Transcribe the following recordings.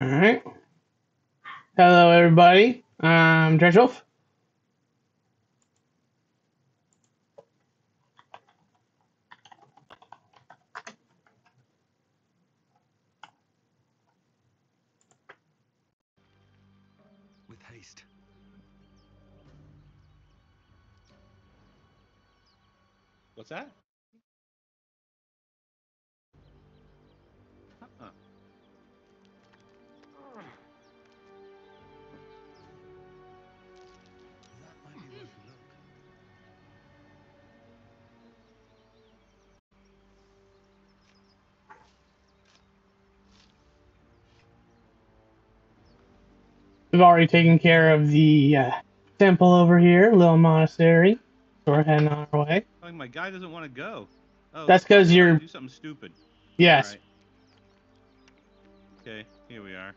All right. Hello, everybody. I'm Dredgewolf. With haste. What's that? We've already taken care of the uh, temple over here, little monastery. So we're heading on our way. Oh, my guy doesn't want to go. Oh, That's 'cause he wanted to you're- do something stupid. Yes. Alright. Okay, here we are.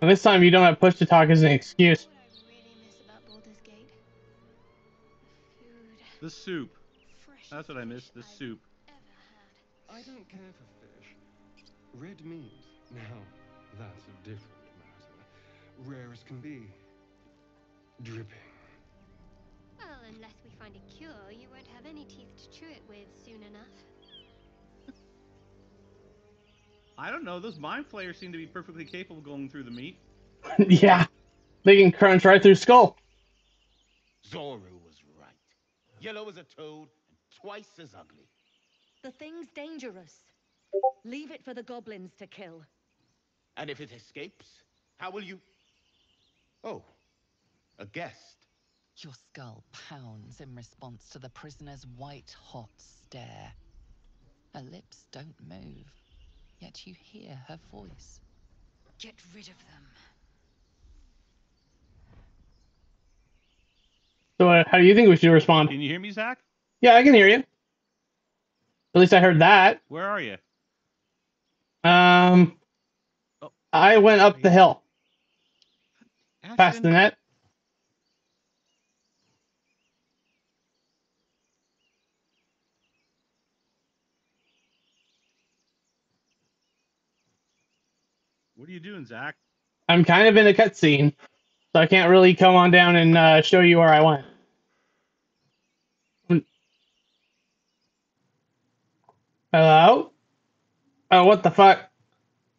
And this time you don't have push to talk as an excuse. The soup. Fresh That's what I miss. The I've soup. Ever had. I don't care for fish. Red meat, now, that's a different matter. Rare as can be. Dripping. Well, unless we find a cure, you won't have any teeth to chew it with soon enough. I don't know. Those mind flayers seem to be perfectly capable of going through the meat. yeah. They can crunch right through skull. Zorru was right. Yellow as a toad and twice as ugly. The thing's dangerous. Leave it for the goblins to kill. And if it escapes, how will you? Oh, a guest. Your skull pounds in response to the prisoner's white hot stare. Her lips don't move, yet you hear her voice. Get rid of them. So uh, how do you think we should respond? Can you hear me, Zach? Yeah, I can hear you. At least I heard that. Where are you? Um, Oh. I went up the hill past the net. What are you doing, Zach? I'm kind of in a cutscene, so I can't really come on down and uh, show you where I went. Hello? Oh, what the fuck?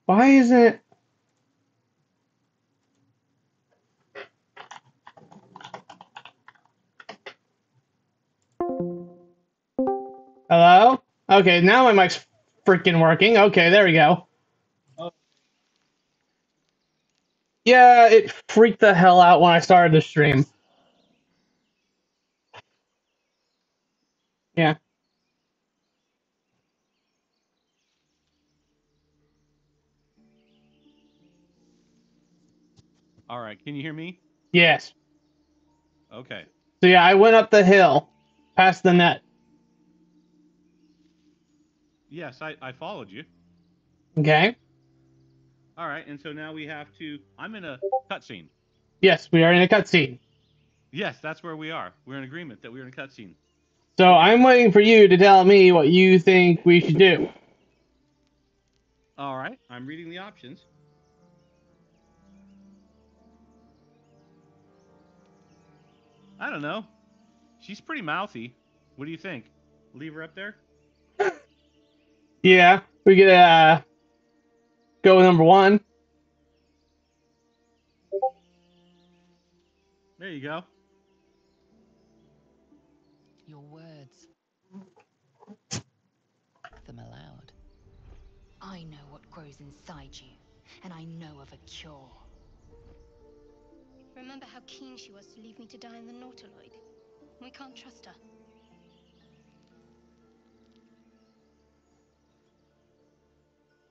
Why isn't it? Hello? Okay, now my mic's freaking working. Okay, there we go. Yeah, it freaked the hell out when I started the stream. Yeah. All right. Can you hear me? Yes. Okay. So yeah, I went up the hill past the net. Yes, I, I followed you. Okay. All right. And so now we have to. I'm in a cutscene. Yes, we are in a cutscene. Yes, that's where we are. We're in agreement that we're in a cutscene. So I'm waiting for you to tell me what you think we should do. All right. I'm reading the options. I don't know. She's pretty mouthy. What do you think? Leave her up there? Yeah, we could uh go with number one. There you go. Your words. Them aloud. I know what grows inside you, and I know of a cure. Remember how keen she was to leave me to die in the Nautiloid? We can't trust her.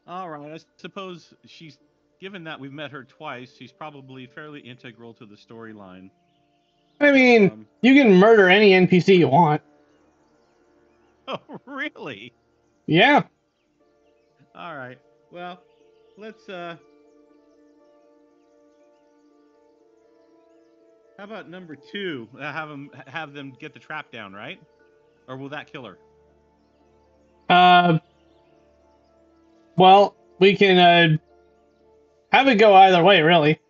All right. I suppose she's given that we've met her twice. She's probably fairly integral to the storyline. I mean, Um, you can murder any NPC you want. oh, really? Yeah. All right. Well, let's uh How about number two? Uh, Have them have them get the trap down, right? Or will that kill her? Uh, well, we can uh, have it go either way, really.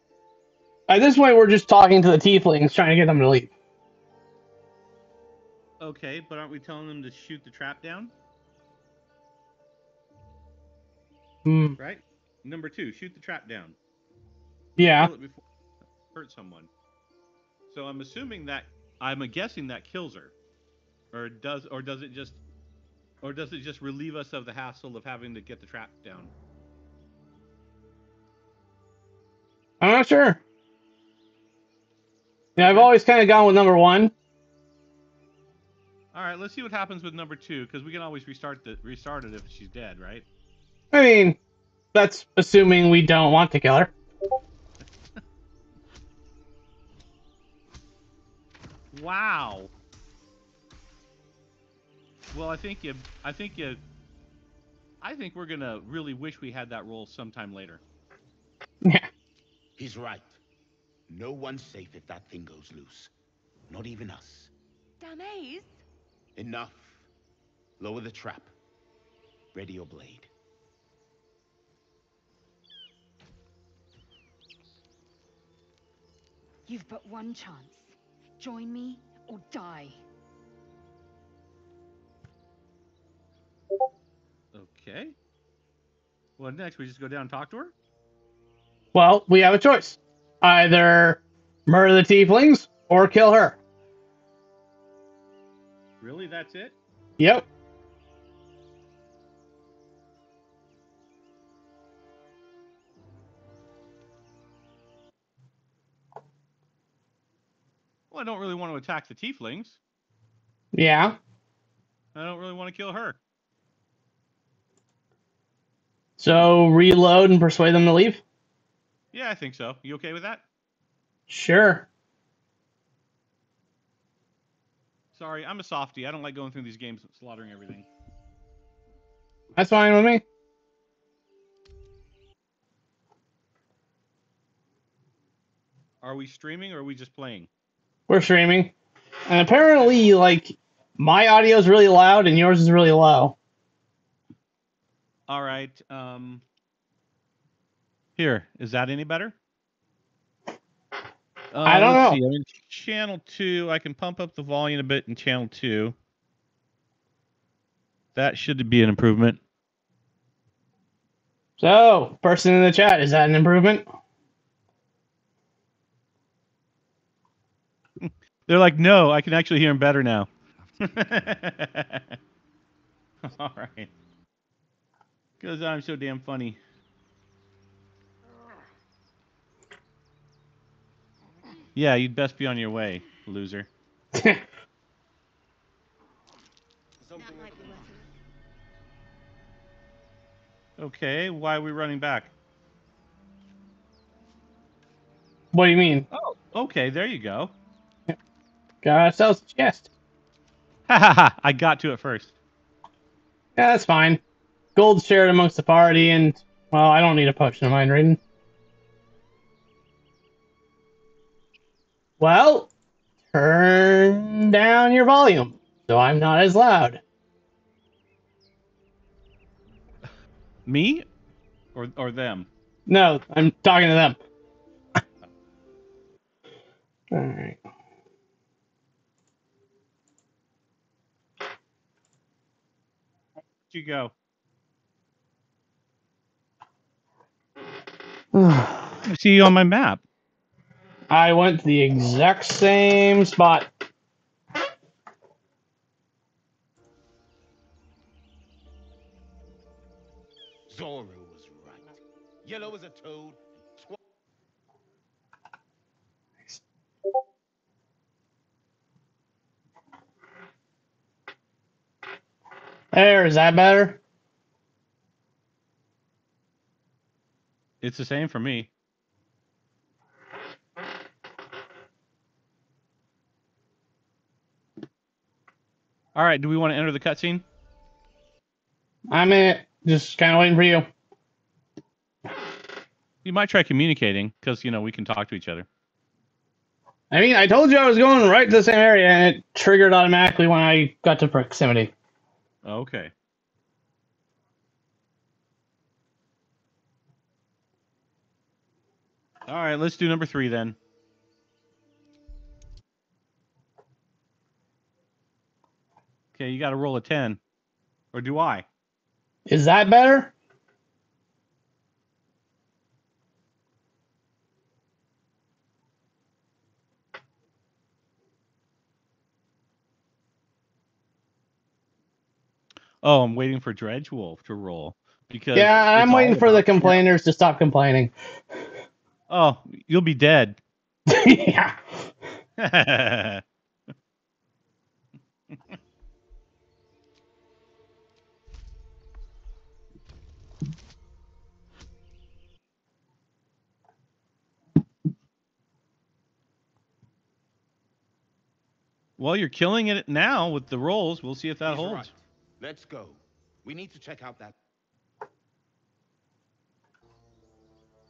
At this point, we're just talking to the tieflings, trying to get them to leave. Okay, but aren't we telling them to shoot the trap down? Hmm. Right? Number two, shoot the trap down. Yeah. Kill it before hurt someone. So I'm assuming that I'm guessing that kills her, or does or does it just or does it just relieve us of the hassle of having to get the trap down? I'm not sure. Yeah, I've always kind of gone with number one. All right, let's see what happens with number two because we can always restart the restart it if she's dead, right? I mean, that's assuming we don't want to kill her. Wow. Well, I think you. I think you. I think we're gonna really wish we had that role sometime later. Yeah. He's right. No one's safe if that thing goes loose. Not even us. Damays? Enough. Lower the trap. Ready your blade. You've but one chance. Join me or die. Okay. Well, next we just go down and talk to her. Well, we have a choice. Either murder the tieflings or kill her. Really, that's it? Yep. Well, I don't really want to attack the tieflings. Yeah. I don't really want to kill her. So reload and persuade them to leave? Yeah, I think so. You okay with that? Sure. Sorry, I'm a softie. I don't like going through these games slaughtering everything. That's fine with me. Are we streaming or are we just playing? We're streaming. And apparently, like, my audio is really loud and yours is really low. All right. Um. Here, is that any better? Uh, I don't know. See. I'm in channel two. I can pump up the volume a bit in channel two. That should be an improvement. So, person in the chat, is that an improvement? They're like, no, I can actually hear him better now. All right. Because I'm so damn funny. Yeah, you'd best be on your way, loser. That might be worth it. Okay, why are we running back? what do you mean? Oh, okay, there you go. Got ourselves a chest. Ha ha ha! I got to it first. Yeah, that's fine. Gold shared amongst the party, and, well, I don't need a potion of mind reading. Well, turn down your volume so I'm not as loud. Me, or or them? No, I'm talking to them. Alright. You go? I see you on my map. I went to the exact same spot. Zorru was right. Yellow as a toad. Tw- There, is that better? It's the same for me. All right, do we want to enter the cutscene? I'm in it. Just kind of waiting for you. You might try communicating because you know we can talk to each other. I mean, I told you I was going right to the same area, and it triggered automatically when I got to proximity. Okay. All right, let's do number three then. Okay, you got to roll a 10. Or do I? Is that better? Oh, I'm waiting for Dredge Wolf to roll. Because Yeah, I'm waiting for the complainers to stop complaining. Oh, you'll be dead. yeah. well, you're killing it now with the rolls. We'll see if that He's holds. right. Let's go. We need to check out that.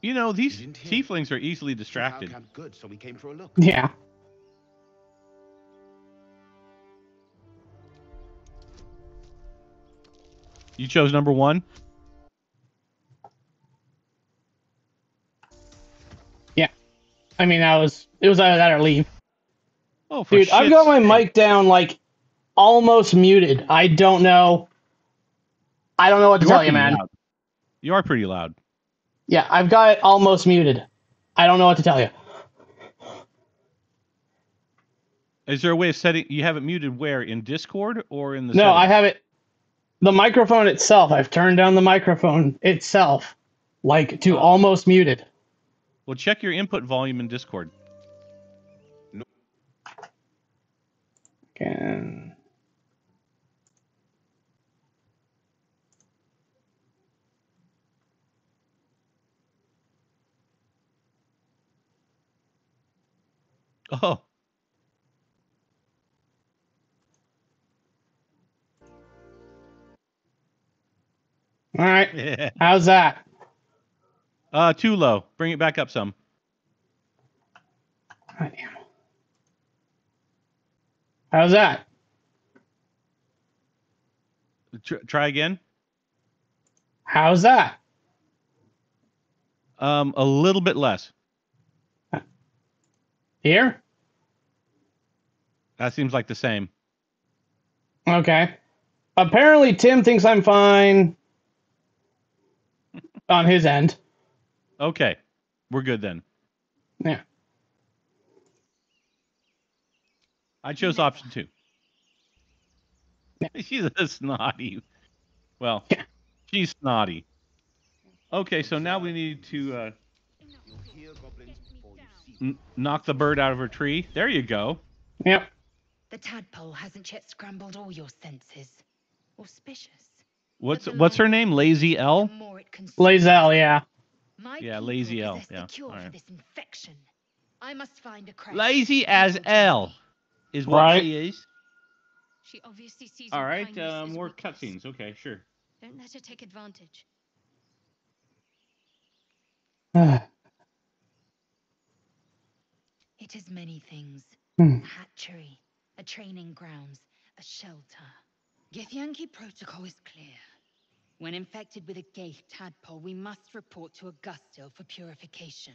You know, these didn't tieflings are easily distracted. good, so we came for a look. Yeah. You chose number one? Yeah. I mean, I was it was either that or leave. Oh, for Dude, I've got my mic down like almost muted. I don't know. I don't know what to You tell you, man. loud. You are pretty loud. Yeah, I've got it almost muted. I don't know what to tell you. Is there a way of setting? You have it muted where in Discord or in the? No, I have it. The microphone itself. I've turned down the microphone itself, like to Oh. almost muted. Well, check your input volume in Discord. Can Oh, all right. yeah. How's that? Uh, too low. Bring it back up some. How's that? Tr- try again. How's that? Um, a little bit less. Here? That seems like the same. Okay. Apparently, Tim thinks I'm fine on his end. Okay, we're good then. Yeah. I chose option two. She's a snotty. Well, Yeah. she's snotty. Okay, so now we need to uh, You'll hear goblins before you see. N- knock the bird out of her tree. There you go. Yep. The tadpole hasn't yet scrambled all your senses. Auspicious. What's what's her name? Lazy L. more it consumes. Lae'zel, yeah. My Yeah, Lazy L, yeah, The cure alright. for this infection. I must find a crack. Lazy as L me. is what Right. she is. She obviously sees All your right, kindness uh, more cutscenes. Okay, sure. Don't let her take advantage. It is many things. Hmm. A hatchery, a training grounds, a shelter. Githyanki protocol is clear. When infected with a ghaik tadpole, we must report to Augustil for purification.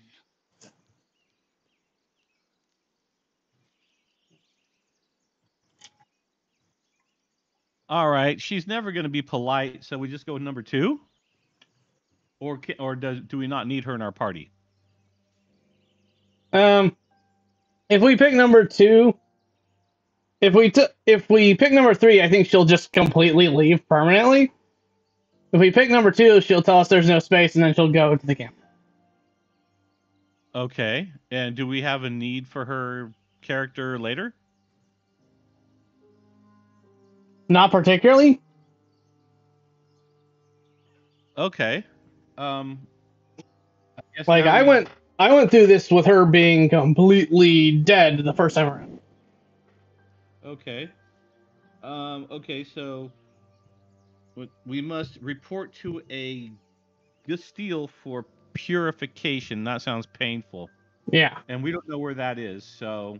All right, she's never going to be polite, so we just go with number two. Or or does do we not need her in our party? Um, if we pick number two, if we took, if we pick number three, I think she'll just completely leave permanently. If we pick number two, she'll tell us there's no space, and then she'll go to the camp. Okay, and do we have a need for her character later? Not particularly. Okay. Um. I guess Like I we- went, I went through this with her being completely dead the first time around. Okay. Um. Okay. So. We must report to a Gusteel for purification. That sounds painful. Yeah. and we don't know where that is. So,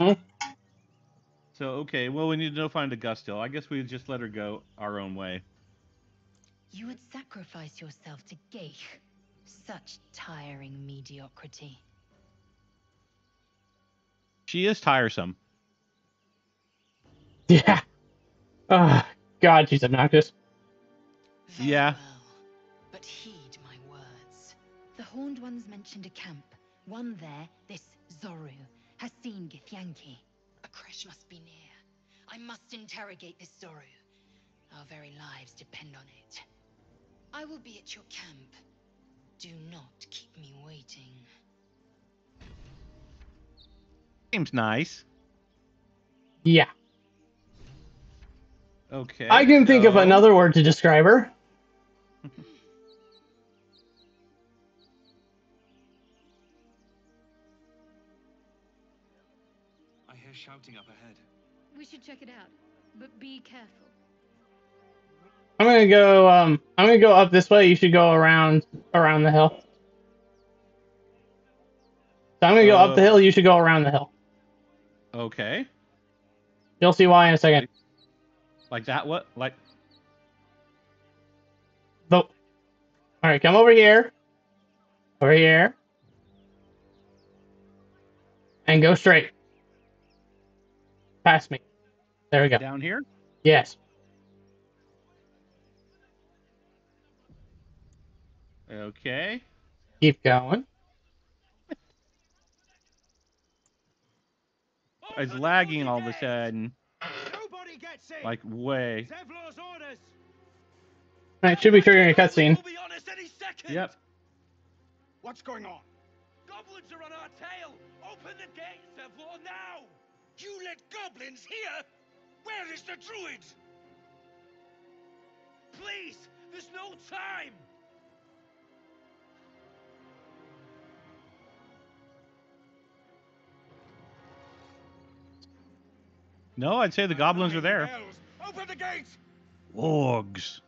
Mhm. so okay. Well, we need to find Augustil. I guess we just let her go our own way. You would sacrifice yourself to ghaik. Such tiring mediocrity. She is tiresome. Yeah. Oh, God, she's obnoxious. Very Yeah. Well, but heed my words. The Horned Ones mentioned a camp. One there, this Zorru, has seen Githyanki. A crash must be near. I must interrogate this Zorru. Our very lives depend on it. I will be at your camp. Do not keep me waiting. Seems nice. Yeah. Okay. I can think of another word to describe her. I hear shouting up ahead. We should check it out, but be careful. I'm gonna go. Um, I'm gonna go up this way. You should go around around the hill. So I'm gonna go up the Uh, hill. You should go around the hill. Okay. You'll see why in a second. Like that? What? Like? So, all right, come over here. Over here. And go straight. Past me. There we go. Down here? Yes. Okay. Keep going. It's lagging all of a sudden. Nobody gets in. Like way. Zevlor's orders. It should be triggering a cutscene. We'll be honest any second. Yep. What's going on? Goblins are on our tail. Open the gate, Zevlor, now. You let goblins here? Where is the druid? Please, there's no time. No, I'd say the goblins are there. Open the gate. Wargs.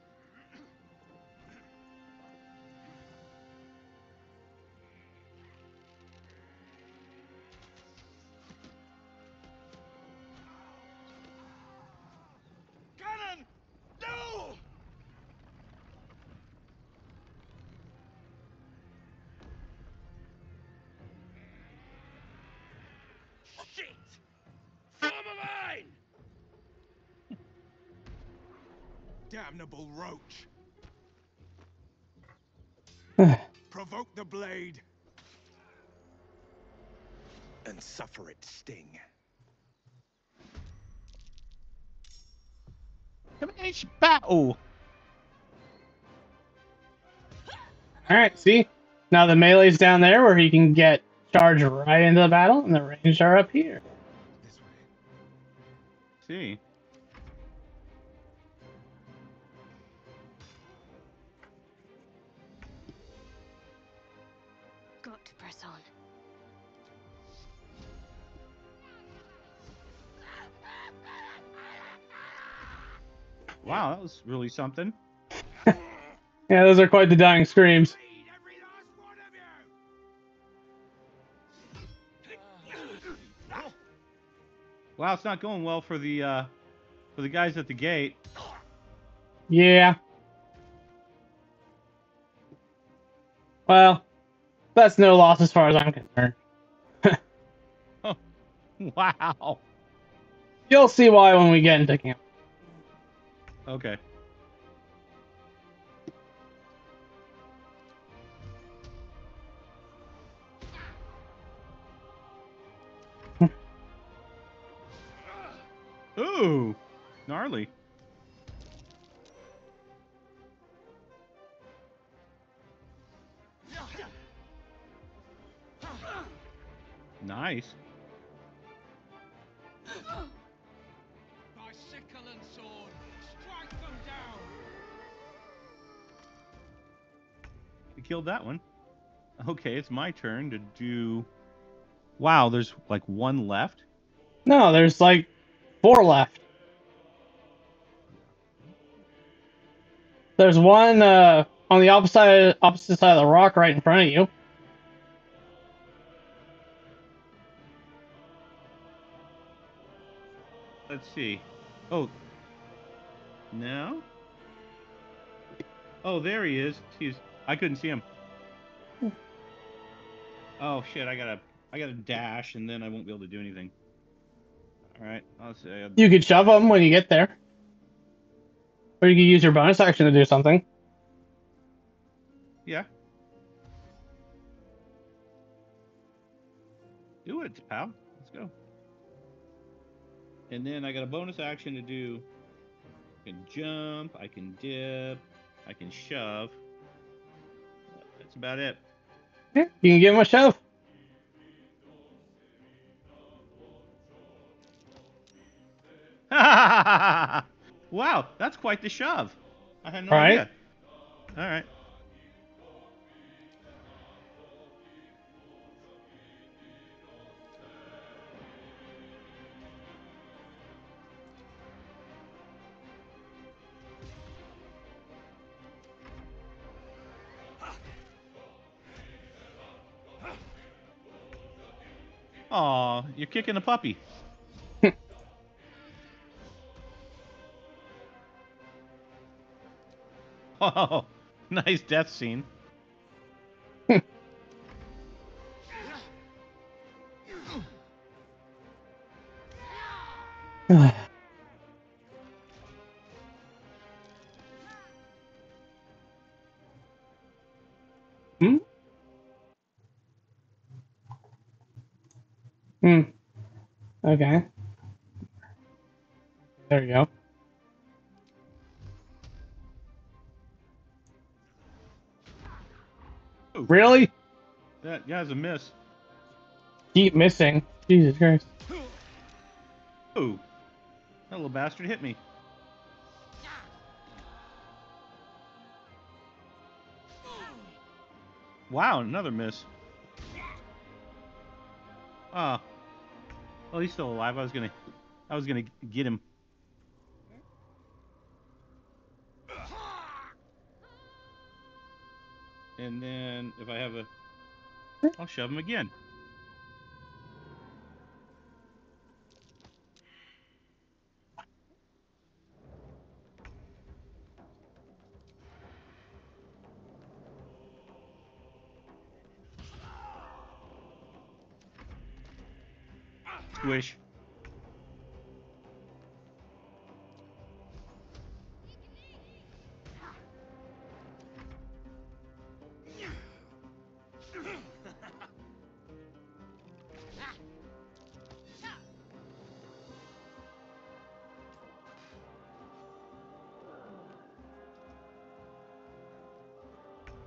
Damnable roach! Provoke the blade! And suffer its sting. Commence battle. All right. See, now the melee's down there where he can get charged right into the battle, and the ranged are up here. This way. See. Wow, that was really something. Yeah, those are quite the dying screams. Bleed every last one of you! Wow, it's not going well for the uh for the guys at the gate. Yeah. Well, that's no loss as far as I'm concerned. Wow. You'll see why when we get into camp. Okay. Ooh, gnarly. Nice. killed that one. Okay, it's my turn to do. Wow, there's like one left. No, there's like four left. There's one uh, on the opposite opposite side of the rock, right in front of you. Let's see. Oh, no. Oh, there he is. He's I couldn't see him. Hmm. Oh shit! I gotta. I gotta dash, and then I won't be able to do anything. All right. I'll say. You could shove them when you get there. Or you could use your bonus action to do something. Yeah. Do it, pal. Let's go. And then I got a bonus action to do. I can jump, I can dip, I can shove. That's about it. Yeah, you can give him a shove. wow, that's quite the shove. I had no Right. idea. All right. Aw, you're kicking a puppy. Oh, nice death scene. Okay. There you go. Ooh, Really? That guy's a miss. Keep missing. Jesus Christ. Ooh, that little bastard hit me. Wow, another miss. Ah. Well, he's still alive. I was gonna, I was gonna get him. And then if I have a, I'll shove him again. Squish.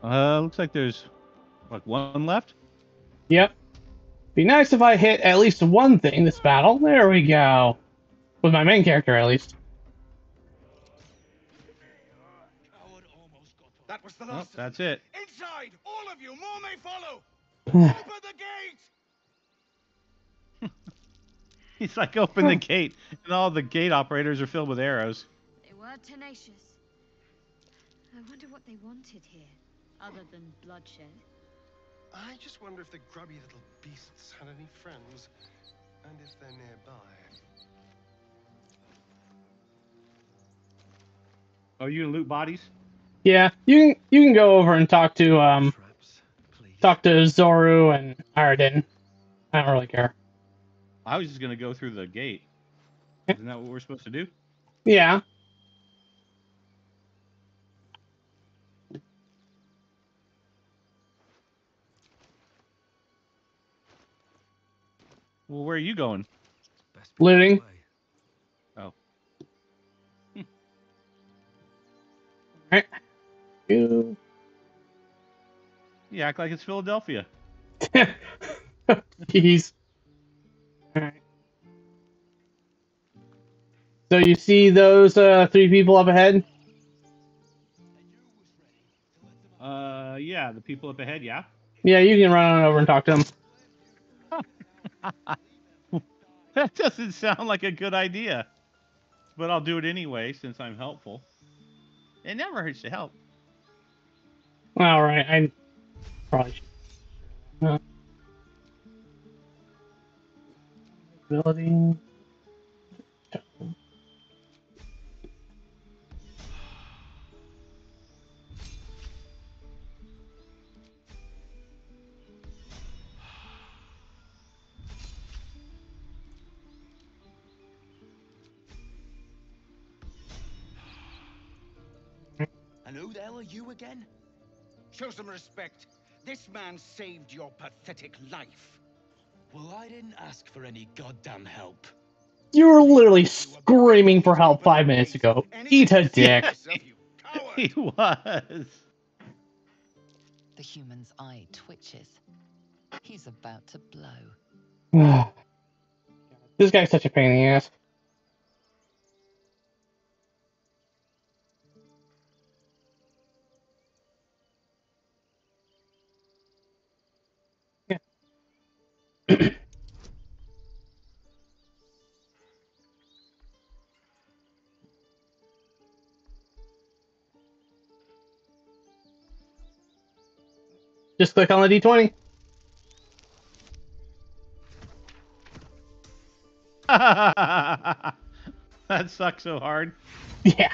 Uh, looks like there's like one left. Yep. Be nice if I hit at least one thing this battle. There we go. With my main character, at least. Coward almost got us. That was the Oh, last. of that's it. Inside, all of you. More may follow. Open the gate. He's like, open the hmm. gate, and all the gate operators are filled with arrows. They were tenacious. I wonder what they wanted here, other than bloodshed. I just wonder if the grubby little beasts had any friends, and if they're nearby. Oh, you gonna loot bodies? Yeah, you can you can go over and talk to um Traps, talk to Zorru and Aradin. I don't really care. I was just gonna go through the gate. Isn't that what we're supposed to do? Yeah. Well, where are you going? Best be Looting. away. Alright. You You act like it's Philadelphia. Jeez. Alright. So you see those uh, three people up ahead? Uh, yeah, the people up ahead, yeah. Yeah, you can run on over and talk to them. That doesn't sound like a good idea. But I'll do it anyway since I'm helpful. It never hurts to help. All right, I probably should. Uh, ability. Who the hell are you again? Show some respect. This man saved your pathetic life. Well, I didn't ask for any goddamn help. You were literally screaming for help five minutes ago. Eat a dick. he was. The human's eye twitches. He's about to blow. this guy's such a pain in the ass. Just click on the D20. that sucks so hard. Yeah.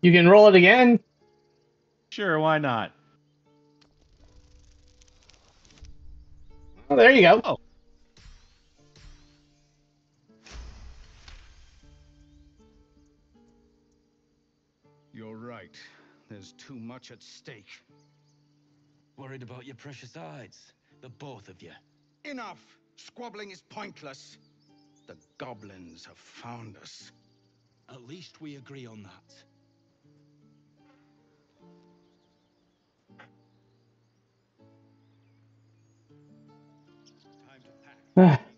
You can roll it again. Sure, why not? Oh, there you go. Oh. You're right. There's too much at stake. Worried about your precious hides. The both of you. Enough! Squabbling is pointless. The goblins have found us. At least we agree on that. Time to pack.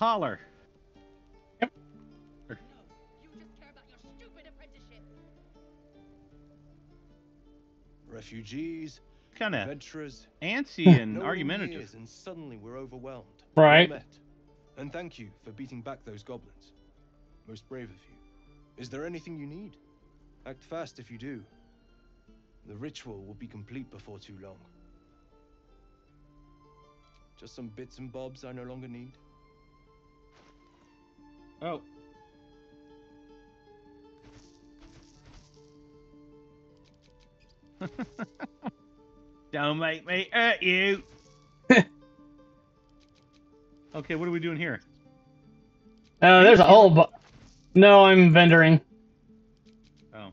Holler. No, you just care about your stupid apprenticeship. Refugees, Kind of adventurers, antsy hmm. and no argumentative. hears, and suddenly we're overwhelmed. Right. Well met. And thank you for beating back those goblins. Most brave of you. Is there anything you need? Act fast if you do. The ritual will be complete before too long. Just some bits and bobs I no longer need. Oh. Don't make me hurt you. okay, what are we doing here? Uh, there's a whole. Bu- no, I'm vendoring. Oh.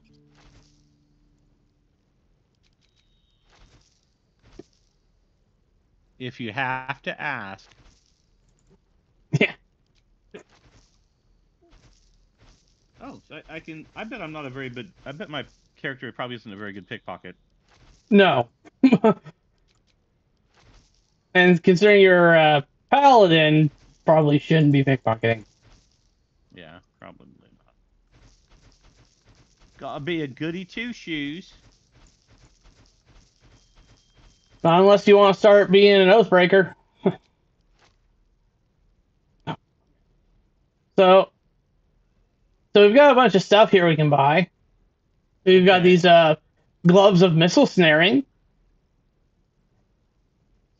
If you have to ask. Yeah. Oh, I, I can. I bet I'm not a very good. I bet my character probably isn't a very good pickpocket. No. and considering you're a paladin, probably shouldn't be pickpocketing. Yeah, probably not. Gotta be a goody two shoes. Not unless you want to start being an oathbreaker. so, so we've got a bunch of stuff here we can buy. We've got these uh, gloves of missile snaring.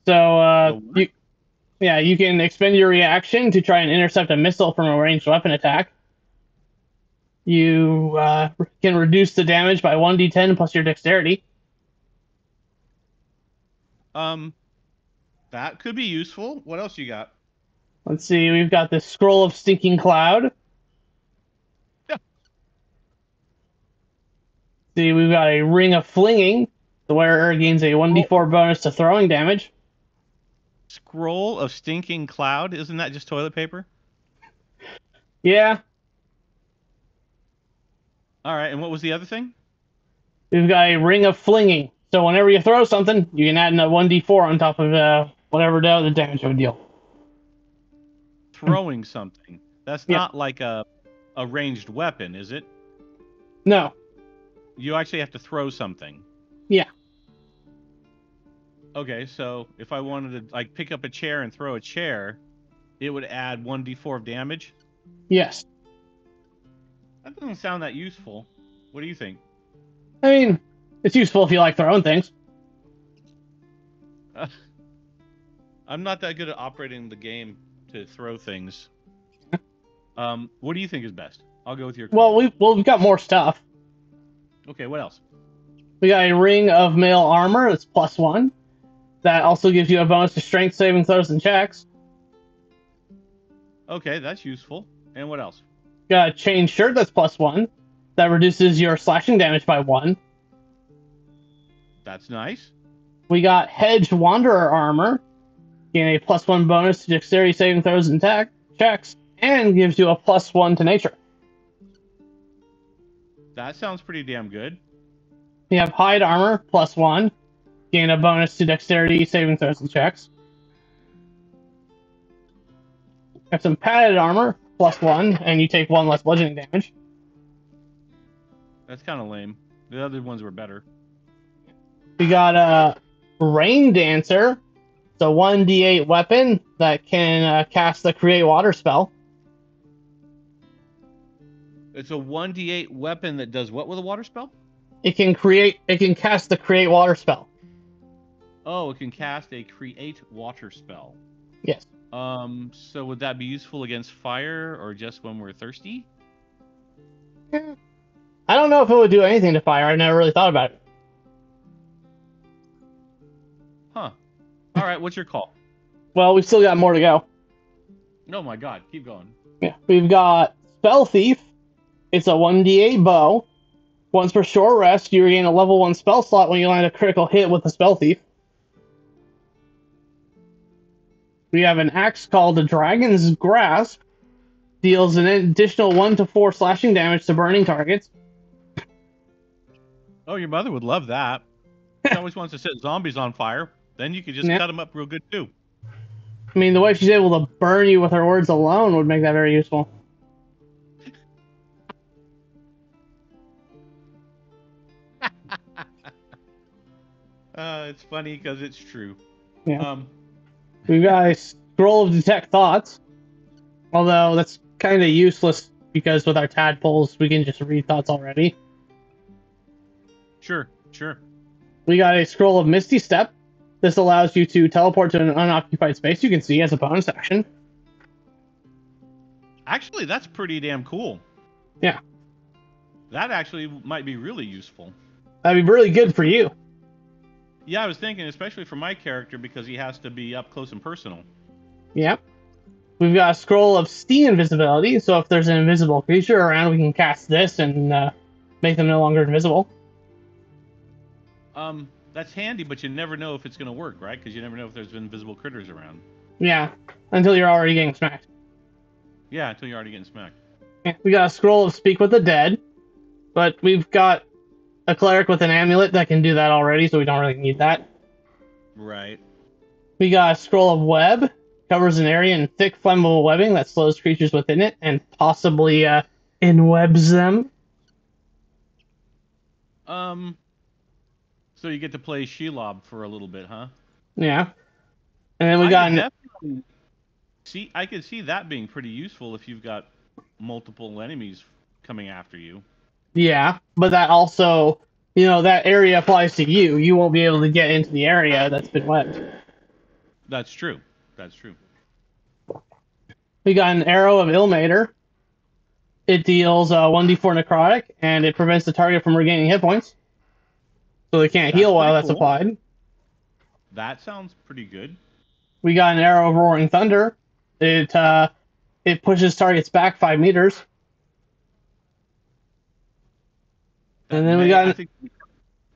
So, uh, you, yeah, you can expend your reaction to try and intercept a missile from a ranged weapon attack. You uh, can reduce the damage by 1d10 plus your dexterity. Um, that could be useful. What else you got? Let's see, we've got the Scroll of Stinking Cloud. See, we've got a Ring of Flinging. The wearer gains a 1d4 bonus to throwing damage. Scroll of stinking cloud. Isn't that just toilet paper? Yeah, All right. And what was the other thing? we've got a Ring of Flinging. So whenever you throw something, you can add in a 1d4 on top of uh, whatever the other damage would deal. Throwing something. That's Yeah. not like a a ranged weapon, is it? No, You actually have to throw something. Yeah. Okay, so if I wanted to like pick up a chair and throw a chair, it would add 1d4 of damage. yes. That doesn't sound that useful. What do you think? I mean, it's useful if you like throwing things. I'm not that good at operating the game to throw things. Um, what do you think is best? I'll go with your. Well, we well we've got more stuff. Okay, what else? We got a ring of mail armor that's plus one. That also gives you a bonus to strength saving throws and checks. Okay, that's useful. And what else? Got a chain shirt that's plus one. That reduces your slashing damage by one. That's nice. We got hedge wanderer armor. Gain a plus one bonus to dexterity saving throws and tech checks, and gives you a plus one to nature. That sounds pretty damn good. You have hide armor plus one. Gain a bonus to dexterity saving throws and checks. Have some padded armor plus one, and you take one less bludgeoning damage. That's kind of lame. The other ones were better. We got a rain dancer. It's a 1d8 weapon that can uh, cast the create water spell. It's a 1d8 weapon that does what with a water spell? It can create. It can cast the create water spell. Oh, it can cast a create water spell. Yes. Um, so would that be useful against fire or just when we're thirsty? I don't know if it would do anything to fire. I never really thought about it. Huh. All right, what's your call? Well, we've still got more to go. Oh my god, keep going. Yeah, we've got Spell Thief. It's a 1d8 bow. Once per short rest, you regain a level 1 spell slot when you land a critical hit with a Spell Thief. We have an axe called the Dragon's Grasp. Deals an additional 1 to 4 slashing damage to burning targets. Oh, your mother would love that. She always wants to set zombies on fire. Then you could just cut them up real good too. I mean, the way she's able to burn you with her words alone would make that very useful. Uh, it's funny because it's true. Yeah. Um, We've got a scroll of detect thoughts. Although that's kind of useless because with our tadpoles we can just read thoughts already. sure, sure. We got a scroll of misty step. This allows you to teleport to an unoccupied space you can see as a bonus action. Actually, that's pretty damn cool. Yeah. That actually might be really useful. That'd be really good for you. Yeah, I was thinking, especially for my character, because he has to be up close and personal. Yep. We've got a scroll of see invisibility, so if there's an invisible creature around, we can cast this and uh, make them no longer invisible. Um, that's handy, but you never know if it's going to work, right? Because you never know if there's invisible critters around. Yeah, until you're already getting smacked. Yeah, until you're already getting smacked. We got a scroll of speak with the dead, but we've got a cleric with an amulet that can do that already, so we don't really need that. Right. We got a scroll of web, covers an area in thick flammable webbing that slows creatures within it and possibly uh, enwebs them. Um, so you get to play Shelob for a little bit, huh? Yeah. And then we I got an, see. I could see that being pretty useful if you've got multiple enemies coming after you. Yeah, but that also, you know, that area applies to you. You won't be able to get into the area that's been webbed. That's true. That's true. We got an arrow of Ilmater. It deals uh, 1d4 necrotic, and it prevents the target from regaining hit points. So they can't That's heal while that's cool. applied. That sounds pretty good. We got an arrow of Roaring Thunder. It uh, it pushes targets back five meters. And then we got I think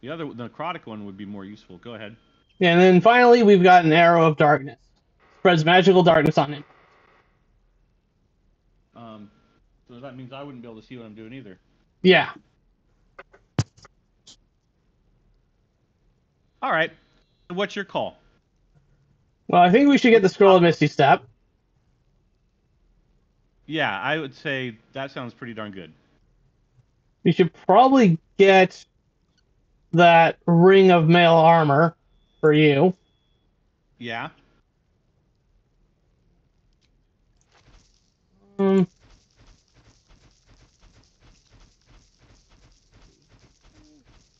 the other the necrotic one would be more useful. Go ahead. And then finally, we've got an arrow of darkness. Spreads magical darkness on it. Um, so that means I wouldn't be able to see what I'm doing either. Yeah. All right. What's your call? Well, I think we should get the scroll of Misty Step. Yeah, I would say that sounds pretty darn good. We should probably get that ring of mail armor for you. Yeah. Um,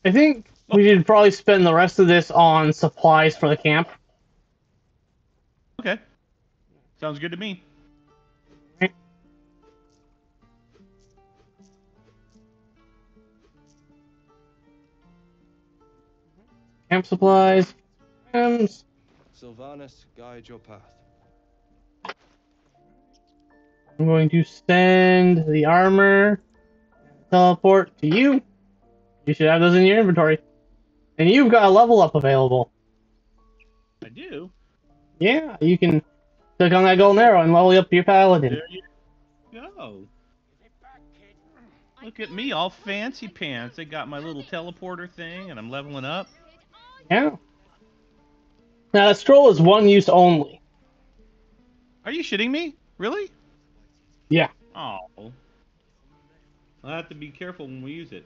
I think we should probably spend the rest of this on supplies for the camp. Okay. Sounds good to me. Camp supplies. Items. Silvanus, guide your path. I'm going to send the armor teleport to you. You should have those in your inventory. And you've got a level up available. I do. Yeah, you can click on that golden arrow and level up your paladin. There you go. Look at me, all fancy pants. I got my little teleporter thing, and I'm leveling up. Yeah. Now, the scroll is one use only. Are you shitting me? Really? Yeah. Oh. I'll have to be careful when we use it.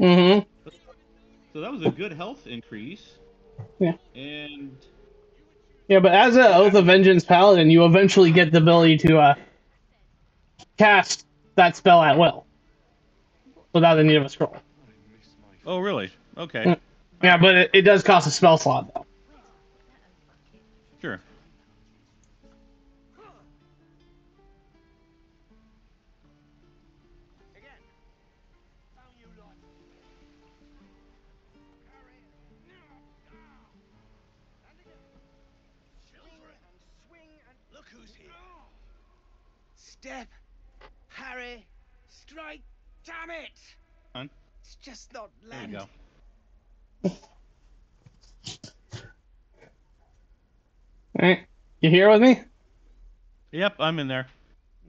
Mm hmm. So that was a good health increase. Yeah. And Yeah, but as a Oath of Vengeance paladin, you eventually get the ability to uh, cast that spell at will without the need of a scroll. oh, really? Okay. Mm. Yeah, but it, it does cost a spell slot though. Sure. Look who's here. Step, Harry, strike, damn it! Hun, It's just not there you landing. go. Alright. You here with me? Yep, I'm in there.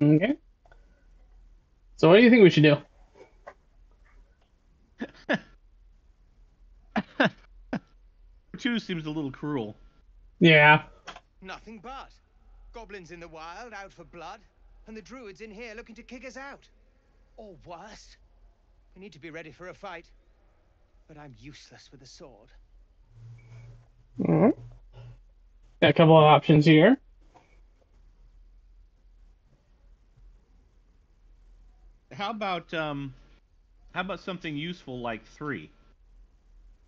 Okay. So what do you think we should do? Two seems a little cruel. Yeah. Nothing but. Goblins in the wild, out for blood, and the druids in here looking to kick us out. Or worse. We need to be ready for a fight. But I'm useless with a sword. Alright. Got a couple of options here. How about um how about something useful like three?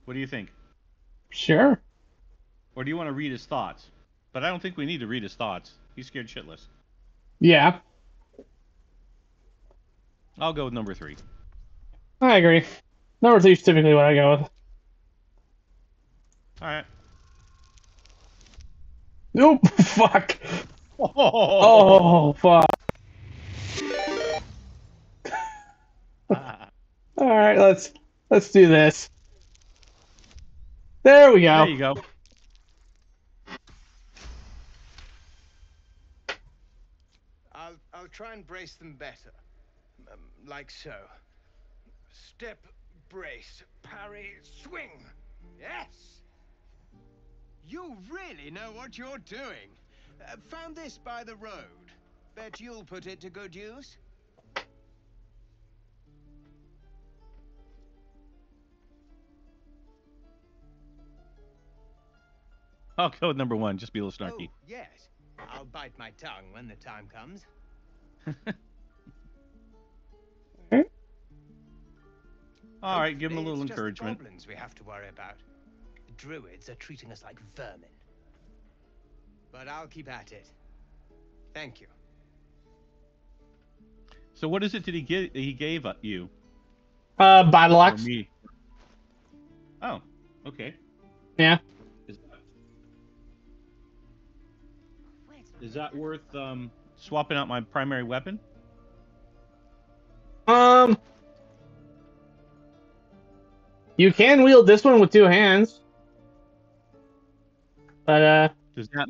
What do you think? Sure. Or do you want to read his thoughts? But I don't think we need to read his thoughts. He's scared shitless. Yeah. I'll go with number three. I agree. Number three typically what I go with. Alright. Nope. Fuck. Oh, Oh, fuck. All right, let's let's do this. There we go. There you go. I'll I'll try and brace them better. Um, like so. Step, brace, parry, swing. Yes. You really know what you're doing. Uh, found this by the road. Bet you'll put it to good use. I'll go with number one. Just be a little snarky. Oh, yes. I'll bite my tongue when the time comes. All right, give him a little it's just the encouragement. goblins we have to worry about. The druids are treating us like vermin. But I'll keep at it. Thank you. So what is it that he give, he gave uh, you Uh, battle or axe. me? Oh, okay. Yeah. Is that, is that worth um, swapping out my primary weapon? Um. You can wield this one with two hands. But uh, Does that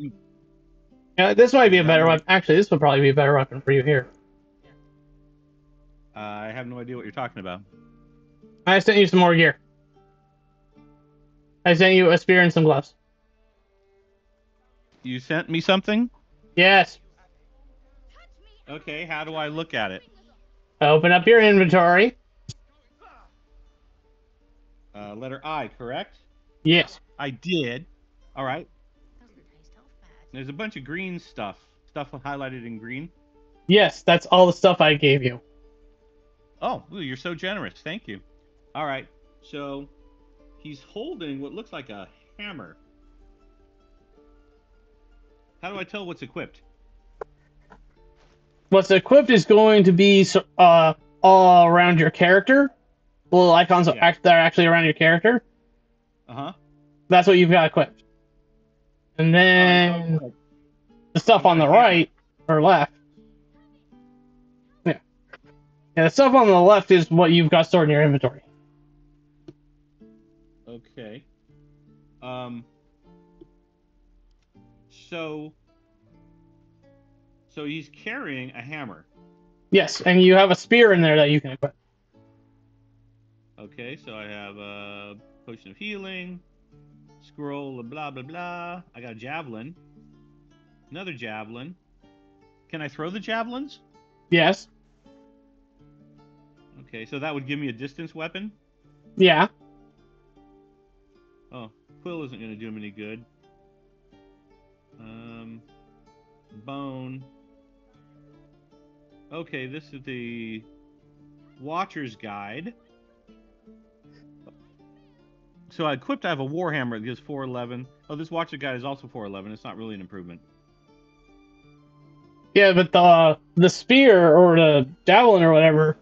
yeah, this might be a better weapon. Actually, this would probably be a better weapon for you here. uh, I have no idea what you're talking about. I sent you some more gear. I sent you a spear and some gloves. You sent me something? Yes. Okay, how do I look at it? Open up your inventory. Uh, letter I, correct? Yes. I did. All right. There's a bunch of green stuff. Stuff highlighted in green. Yes, that's all the stuff I gave you. Oh, ooh, you're so generous. Thank you. All right. So he's holding what looks like a hammer. How do I tell what's equipped? What's equipped is going to be uh all around your character. Little icons Yeah. act that are actually around your character. Uh huh. That's what you've got equipped. And then the stuff on the right or left. Yeah. Yeah, the stuff on the left is what you've got stored in your inventory. Okay. Um. So. So he's carrying a hammer. Yes, and you have a spear in there that you can equip. Okay, so I have a potion of healing, scroll blah blah blah. I got a javelin, another javelin. Can I throw the javelins? Yes. Okay, so that would give me a distance weapon. Yeah. Oh, quill isn't going to do him any good. Um, bone. Okay, this is the Watcher's Guide. So I equipped. I have a Warhammer that gives 411. Oh, this Watcher's Guide is also 411. It's not really an improvement. Yeah, but the the spear or the javelin or whatever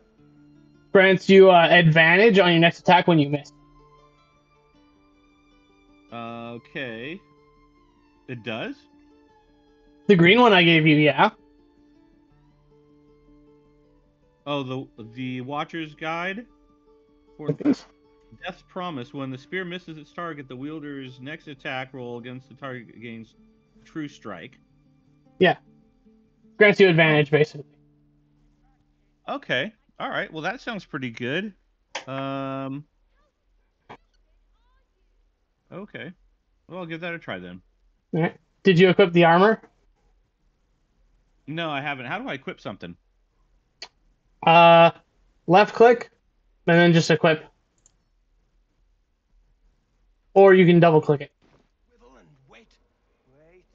grants you uh, advantage on your next attack when you miss. Uh, okay. It does. The green one I gave you, yeah. Oh, the the Watcher's Guide. For Death's Promise. When the spear misses its target, the wielder's next attack roll against the target gains True Strike. Yeah. Grants you advantage, basically. Okay. All right. Well, that sounds pretty good. Um. Okay. Well, I'll give that a try then. Alright. Did you equip the armor? No, I haven't. How do I equip something? Uh, left click, and then just equip. Or you can double click it.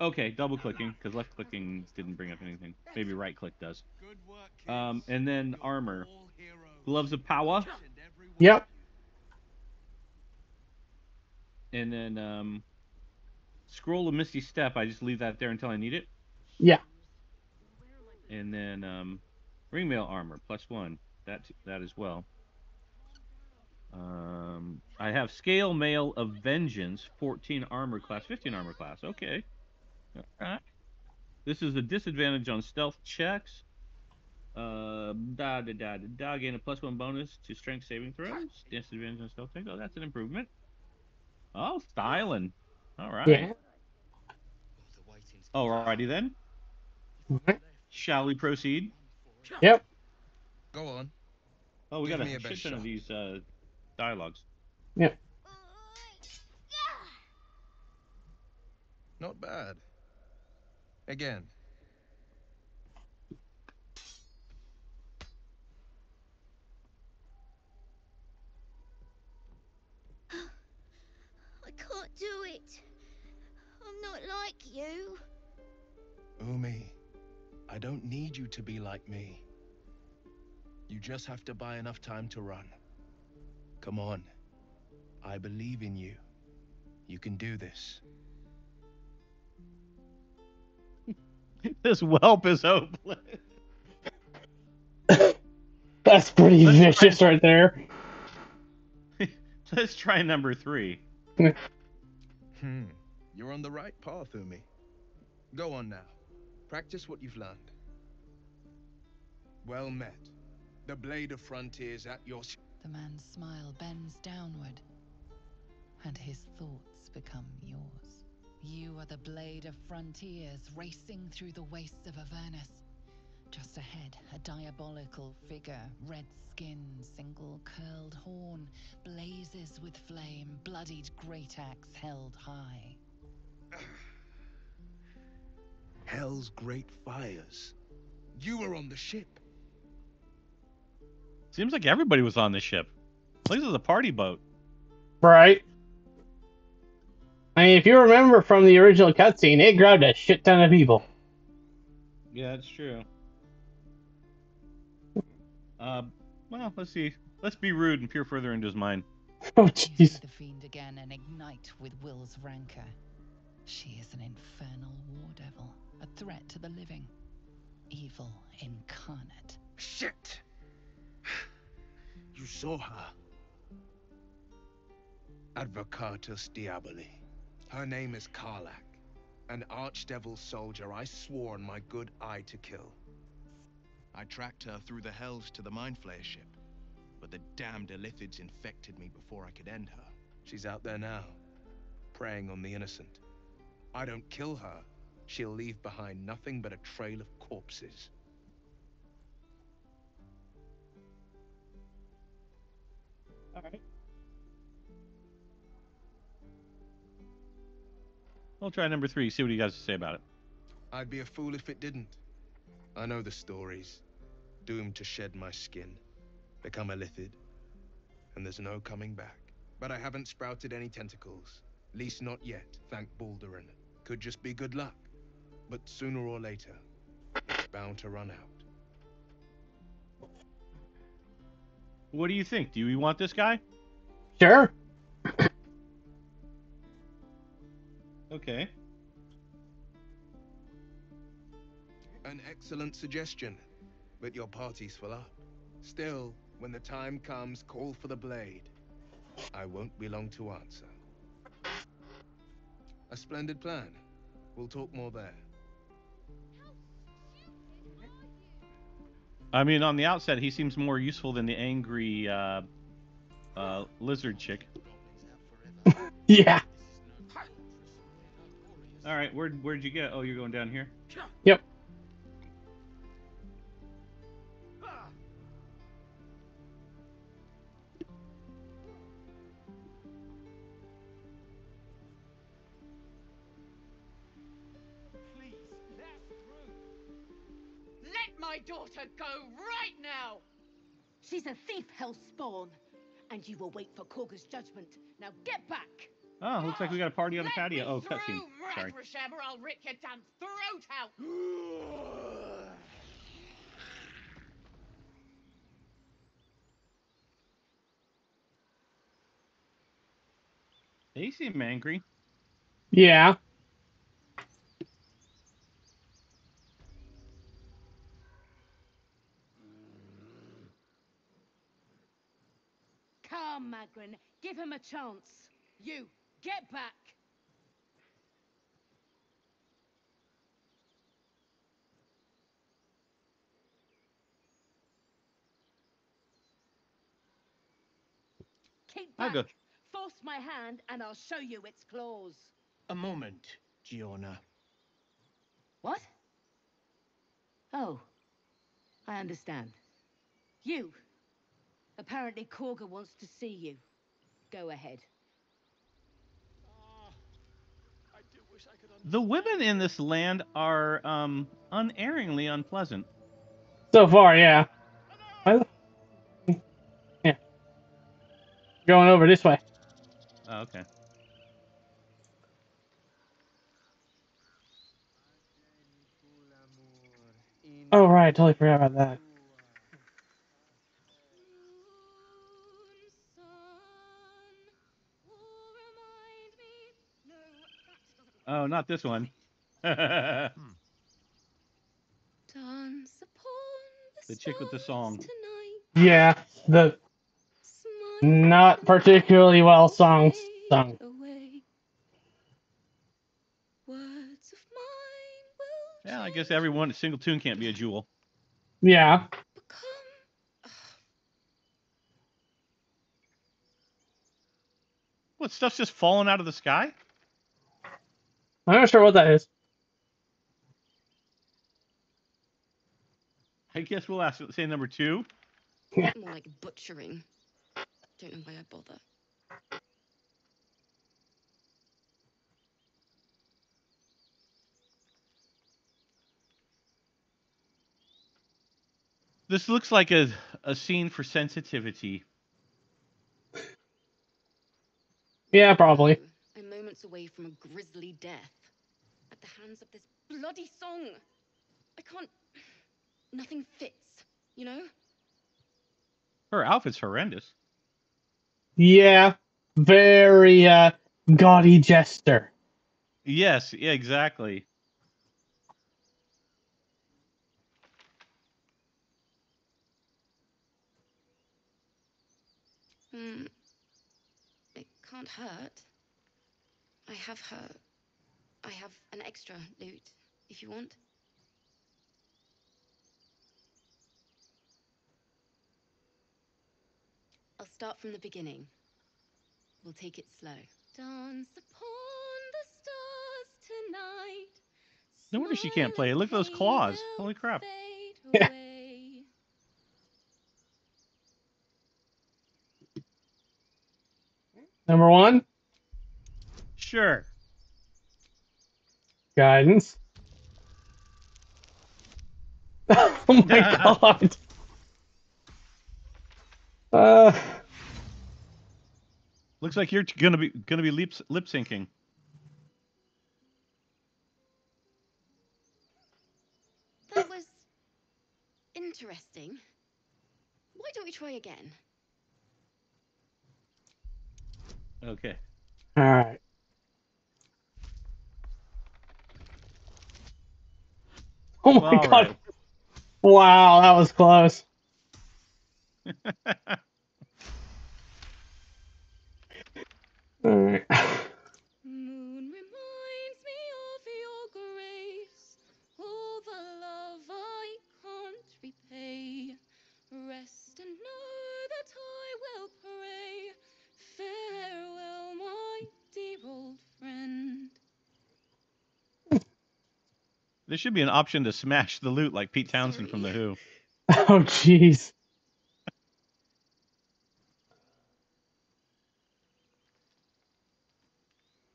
Okay, double clicking because left clicking didn't bring up anything. Maybe right click does. Um, and then armor, gloves of power, Yep. and then um, scroll of misty step. I just leave that there until I need it. Yeah. And then um, ringmail armor plus one. That that as well. Um, I have scale mail of vengeance, 14 armor class, 15 armor class. Okay. Alright. This is a disadvantage on stealth checks. Uh, da da da da da. Gain a plus one bonus to strength saving throws. Disadvantage on stealth checks. Oh, that's an improvement. Oh, styling. All right. Yeah. Alrighty then. Alright. Shall we proceed? Yep. Go on. Oh, we Give got a a shit ton of these uh, dialogues. Yeah. Not bad. Again. I can't do it. I'm not like you. Umi, I don't need you to be like me. You just have to buy enough time to run. Come on. I believe in you. You can do this. this whelp is hopeless. That's pretty Let's try- vicious right there. Let's try number three. Hmm. You're on the right path, Umi. Go on now. Practice what you've learned. Well met. The blade of frontiers at your s- The man's smile bends downward, and his thoughts become yours. You are the blade of frontiers racing through the wastes of Avernus. Just ahead, a diabolical figure, red skin, single curled horn, blazes with flame, bloodied great axe held high. Hell's great fires. You were on the ship. Seems like everybody was on this ship. This is a party boat. Right. I mean, if you remember from the original cutscene, it grabbed a shit ton of people. Yeah, that's true. Uh, well, let's see. Let's be rude and peer further into his mind. Oh, jeez. the fiend again and ignite with Wyll's rancor. She is an infernal war devil, a threat to the living. Evil incarnate. Shit! You saw her. Advocatus Diaboli. Her name is Karlach, an archdevil soldier I swore on my good eye to kill. I tracked her through the hells to the Mind Flayer ship, but the damned illithids infected me before I could end her. She's out there now, preying on the innocent. I don't kill her, she'll leave behind nothing but a trail of corpses. All right. We'll try number three. See what you guys say about it. I'd be a fool if it didn't. I know the stories. Doomed to shed my skin, become an illithid, and there's no coming back. But I haven't sprouted any tentacles. Least not yet, thank Balduran. Could just be good luck. But sooner or later, it's bound to run out. What do you think? Do you want this guy? Sure. Okay. An excellent suggestion, but your party's full up. Still, when the time comes, call for the blade. I won't be long to answer. A splendid plan. We'll talk more there. I mean, on the outset, he seems more useful than the angry uh, uh, lizard chick. Yeah. All right, where where'd you get? Oh, you're going down here. Yep. Daughter go right now. She's a thief, Hellspawn. And you will wait for Kagha's judgment. Now get back! Oh, looks like we got a party on the Let patio. me Oh, through, cutscene. Sorry. Rathrasham, or I'll rip your damn throat out. They seem angry. Yeah. Come, Magrin. Give him a chance. You, get back! Keep back! Force my hand and I'll show you its claws. A moment, Giona. What? Oh, I understand. You. Apparently Kagha wants to see you. Go ahead. The women in this land are um, unerringly unpleasant. So far, yeah. Yeah. Going over this way. Oh, okay. Oh, right. I Totally forgot about that. Oh, not this one. the Dance upon chick with the song. Yeah. The not particularly well sung song. away. Words of mine will Yeah, I guess everyone a single tune can't be a jewel. Yeah. What stuff's just falling out of the sky? I'm not sure what that is. I guess we'll ask say number two. More like butchering. Don't know why I bother. This looks like a, a scene for sensitivity. Yeah, probably. Hmm. I'm moments away from a grisly death. At the hands of this bloody song. I can't. Nothing fits, you know? Her outfit's horrendous. Yeah. Very uh gaudy jester. Yes, yeah, exactly. Hmm. It can't hurt. I have her. I have an extra loot, if you want. I'll start from the beginning. We'll take it slow. Dance upon the stars tonight. No wonder she can't play. Look at those claws. Holy crap. Yeah. Number one, Sure. guidance. oh my god. Uh, Looks like you're gonna be gonna be lip lip syncing. That was interesting. Why don't we try again? Okay. all right. Oh my All god. right. Wow, that was close. All right. Moon reminds me There should be an option to smash the loot like Pete Townshend from The Who. Oh jeez.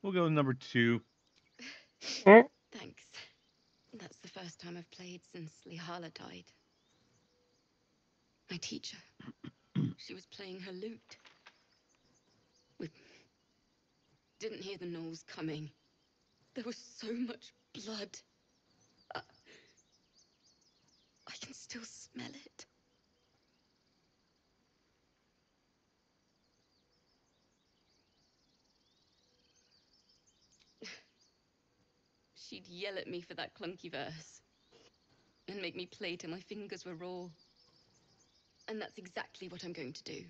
We'll go with number two. Eh? Thanks. That's the first time I've played since Lihala died. My teacher. she was playing her lute. We didn't hear the gnolls coming. There was so much blood. I, I can still smell it. She'd yell at me for that clunky verse and make me play till my fingers were raw. And that's exactly what I'm going to do.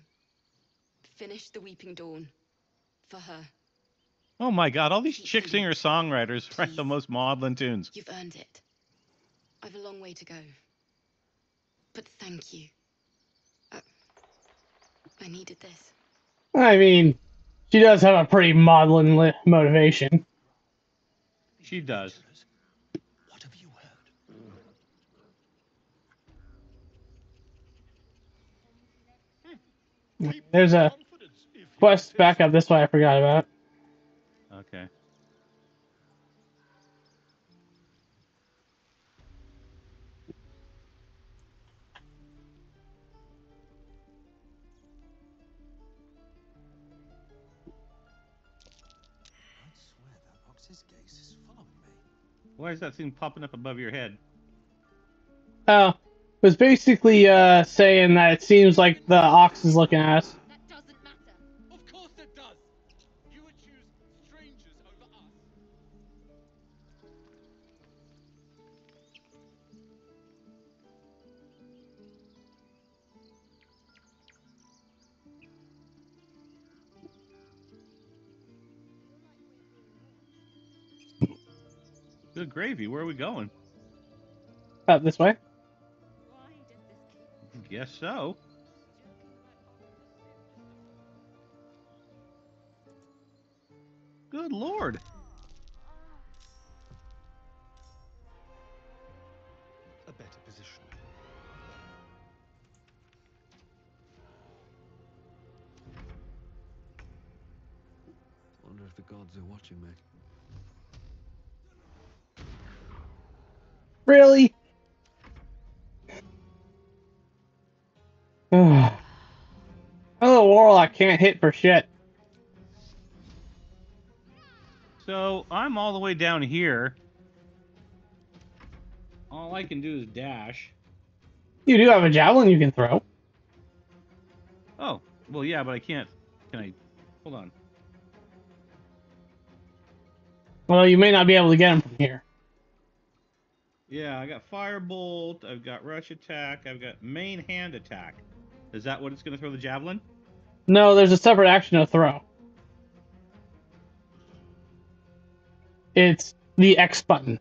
Finish the Weeping Dawn for her. Oh my god, all these chick singer songwriters write the most maudlin tunes. You've earned it. I've a long way to go. But thank you. Uh, I needed this. I mean, she does have a pretty maudlin li- motivation. She does. There's a quest back up this way I forgot about. Okay. Why is that thing popping up above your head? Oh, it was basically uh, saying that it seems like the ox is looking at us. Gravy. Where are we going? Up this way. Guess so. Good lord. A better position. Wonder if the gods are watching me. Really? oh, warlock can't hit for shit. So I'm all the way down here. All I can do is dash. You do have a javelin you can throw. Oh, well, yeah, but I can't. Can I? Hold on. Well, you may not be able to get him from here. Yeah, I got firebolt. I've got rush attack. I've got main hand attack. Is that what it's going to throw the javelin? No, there's a separate action to throw. It's the X button.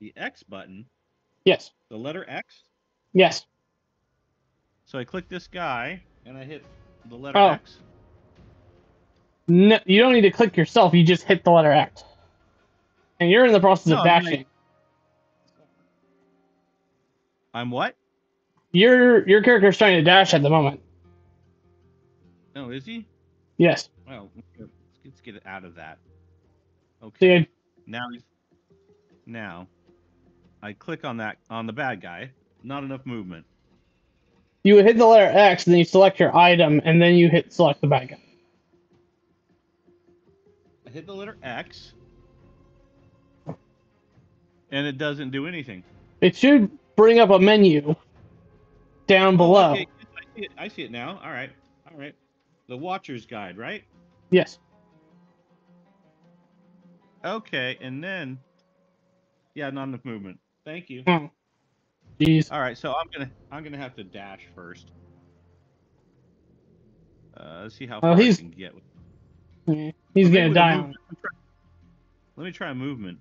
The X button, Yes. the letter X. Yes. So I click this guy and I hit the letter Oh. X. No, you don't need to click yourself. You just hit the letter X, and you're in the process No, of dashing. I'm what? Your your character's trying to dash at the moment. No, is he? Yes. Well, let's get it out of that. Okay. you, Now, now, I click on that on the bad guy. Not enough movement. you would hit the letter X, then you select your item, and then you hit select the bad guy. I hit the letter X, and it doesn't do anything. It should bring up a menu down below. Oh, Okay, I see it. I see it now. All right, all right. The Watcher's Guide, right? Yes. Okay, and then, yeah, not enough movement. Thank you. Oh. Jeez. All right, so I'm gonna I'm gonna have to dash first. Uh, let's see how Well, far he's- I can get. With... He's Maybe gonna die. Let me try- Let me try movement.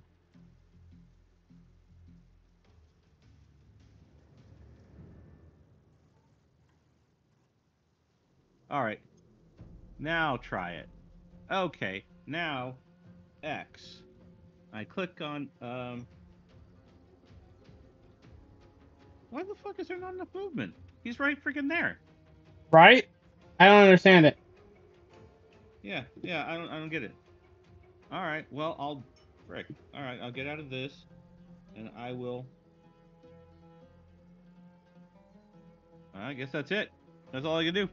All right. Now try it. Okay. Now X. I click on um Why the fuck is there not enough movement? He's right freaking there. Right? I don't understand it. Yeah, yeah, I don't I don't get it. All right. Well, I'll frick. All right, I'll get out of this and I will I guess that's it. That's all I can do.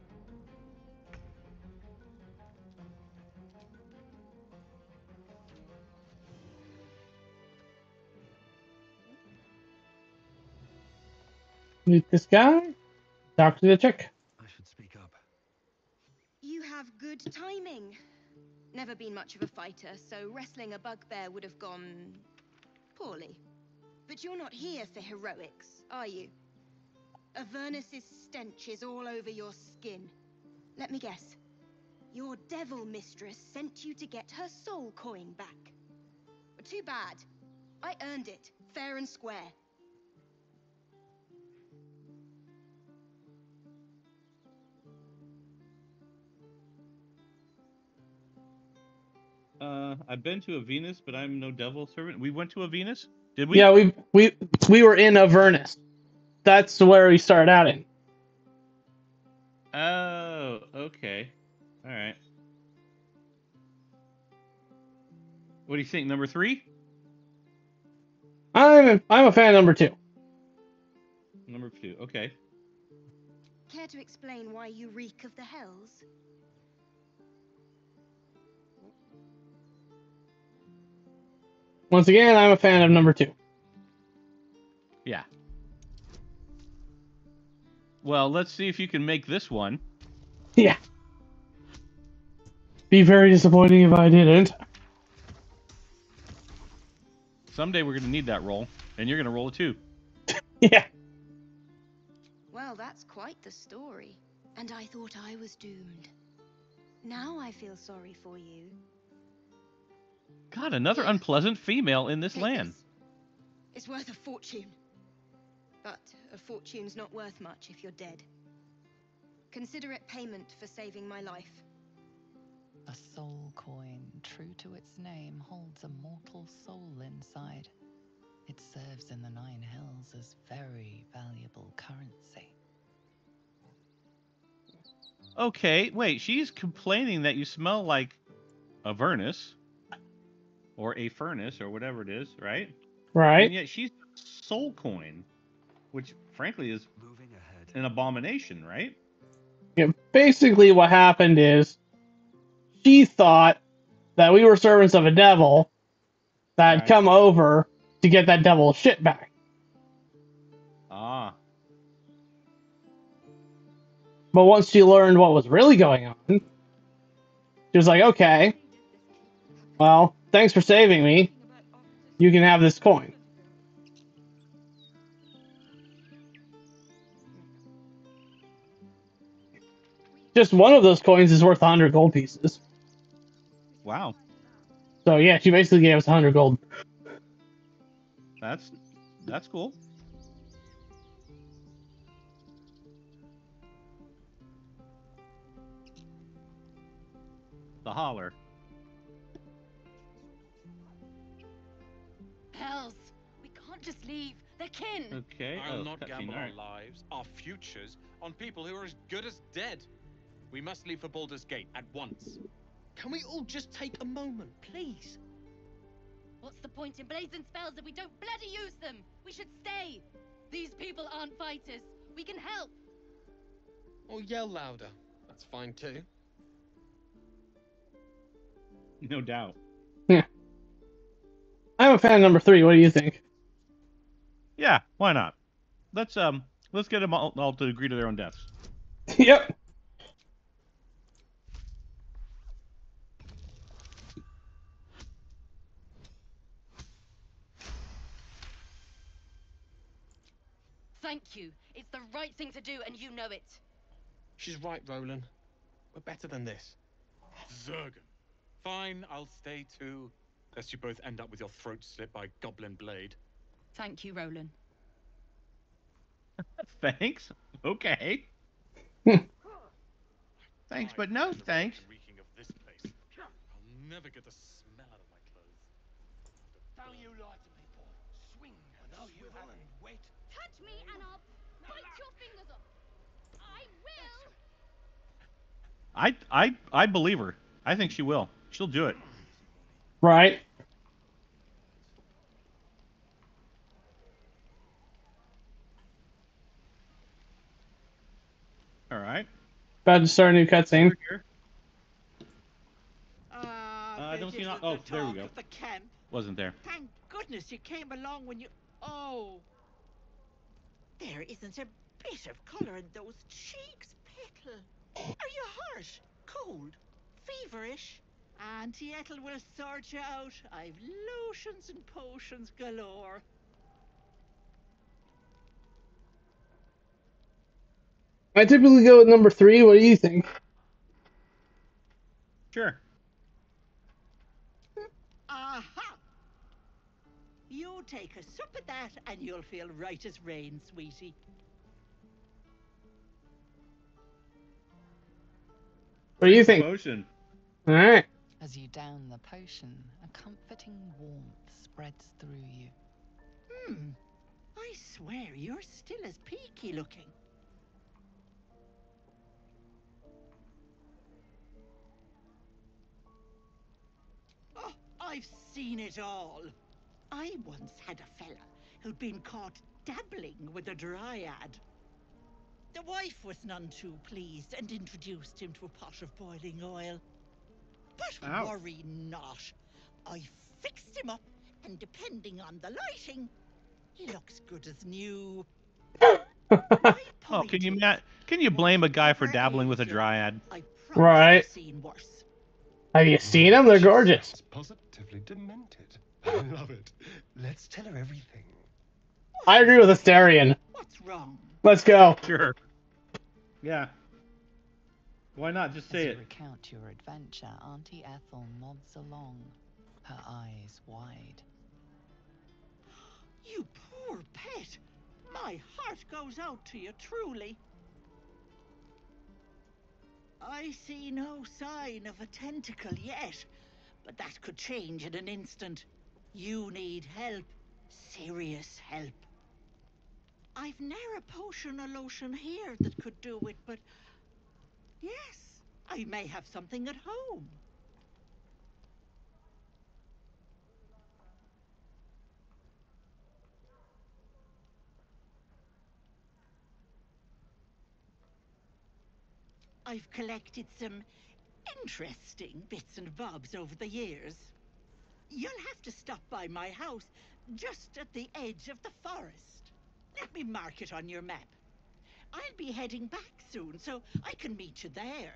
Meet this guy. Talk to the chick. I should speak up. You have good timing. Never been much of a fighter, so wrestling a bugbear would have gone poorly. But you're not here for heroics, are you? Avernus's stench is all over your skin. Let me guess. Your devil mistress sent you to get her soul coin back. Too bad. I earned it, fair and square. Uh I've been to Avernus, but I'm no devil servant. We went to Avernus? Did we? Yeah, we we we were in Avernus. That's where we started out in. Oh, okay. All right. What do you think? Number three? I'm a, I'm a fan of number two. Number two. Okay. Care to explain why you reek of the hells? Once again, I'm a fan of number two. Yeah. Well, let's see if you can make this one. Yeah. Be very disappointing if I didn't. Someday we're gonna need that roll, and you're gonna roll a two. Yeah. Well, that's quite the story. And I thought I was doomed. Now I feel sorry for you. God, another unpleasant female in this Take land. this. It's worth a fortune. But a fortune's not worth much if you're dead. Consider it payment for saving my life. A soul coin, true to its name, holds a mortal soul inside. It serves in the Nine Hells as very valuable currency. Okay, wait. She's complaining that you smell like a furnace, or a furnace, or whatever it is, right? Right. And yet she's soul coin, which frankly is an abomination, right? Yeah, basically, what happened is she thought that we were servants of a devil that had Right. come over to get that devil's shit back. Ah. But once she learned what was really going on, she was like, okay, well, thanks for saving me. You can have this coin. Just one of those coins is worth 100 gold pieces. Wow, So yeah, she basically gave us 100 gold. that's that's cool. The holler. Hells, we can't just leave. They're kin. Okay. I'll oh, not gamble our lives, our futures, on people who are as good as dead. We must leave for Baldur's Gate at once. Can we all just take a moment, please? What's the point in blazing spells if we don't bloody use them? We should stay. These people aren't fighters. We can help. Or yell louder. That's fine too. No doubt. I'm a fan of number three. What do you think? Yeah, why not? Let's um let's get them all, all to agree to their own deaths. yep. Thank you. It's the right thing to do, and you know it. She's right, Rolan. We're better than this. Zergan. Fine, I'll stay too. Lest you both end up with your throat slit by Goblin Blade. Thank you, Rolan. Thanks. Okay. thanks, but no thanks. Reeking of this place. I'll never get the smell out of my clothes. Don't you lie to me, boy. Swing and no, you haven't. Wait. Touch me and I'll bite your fingers off. I will. I I I believe her. I think she will. She'll do it. Right. All right. About to start a new cutscene. Uh, I don't see this no- is oh, the there we go. the camp. Wasn't there? Thank goodness you came along when you. Oh. There isn't a bit of colour in those cheeks, Petal. Are you harsh, Cold? Feverish? Auntie Ethel will sort you out. I've lotions and potions galore. I typically go with number three. What do you think? Sure. Aha! You take a sip of that and you'll feel right as rain, sweetie. What do you think? Motion. All right. As you down the potion, a comforting warmth spreads through you. Hmm. I swear you're still as peaky looking. I've seen it all. I once had a fella who'd been caught dabbling with a dryad. The wife was none too pleased and introduced him to a pot of boiling oil. But Ow. worry not. I fixed him up, and depending on the lighting, he looks good as new. Oh, can you ma- can you blame a guy for dabbling with a dryad? Right. Have you seen them? They're gorgeous. Positively demented. I love it. Let's tell her everything. I agree with Astarion. What's wrong? Let's go. Sure. Yeah. Why not just say As it? you recount your adventure, Auntie Ethel nods along, her eyes wide. You poor pet. My heart goes out to you truly. I see no sign of a tentacle yet, but that could change in an instant. You need help. Serious help. I've ne'er a potion or lotion here that could do it, but yes, I may have something at home. I've collected some interesting bits and bobs over the years. You'll have to stop by my house just at the edge of the forest. Let me mark it on your map. I'll be heading back soon, so I can meet you there.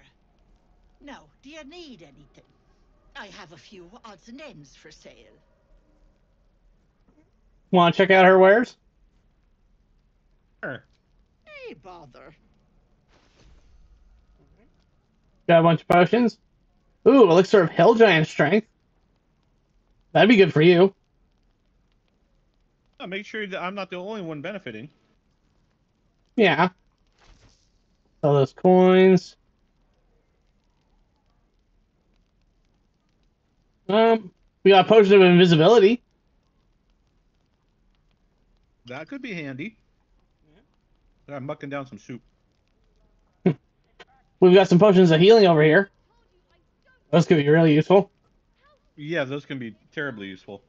Now, do you need anything? I have a few odds and ends for sale. Want to check out her wares? Sure. Hey, bother. Got a bunch of potions. Ooh, elixir of hill Giant strength. That'd be good for you. Uh, make sure that I'm not the only one benefiting. Yeah. All those coins. Um, we got a potion of invisibility. That could be handy. Yeah. I'm mucking down some soup. We've got some potions of healing over here. Those could be really useful. Yeah, those can be terribly useful.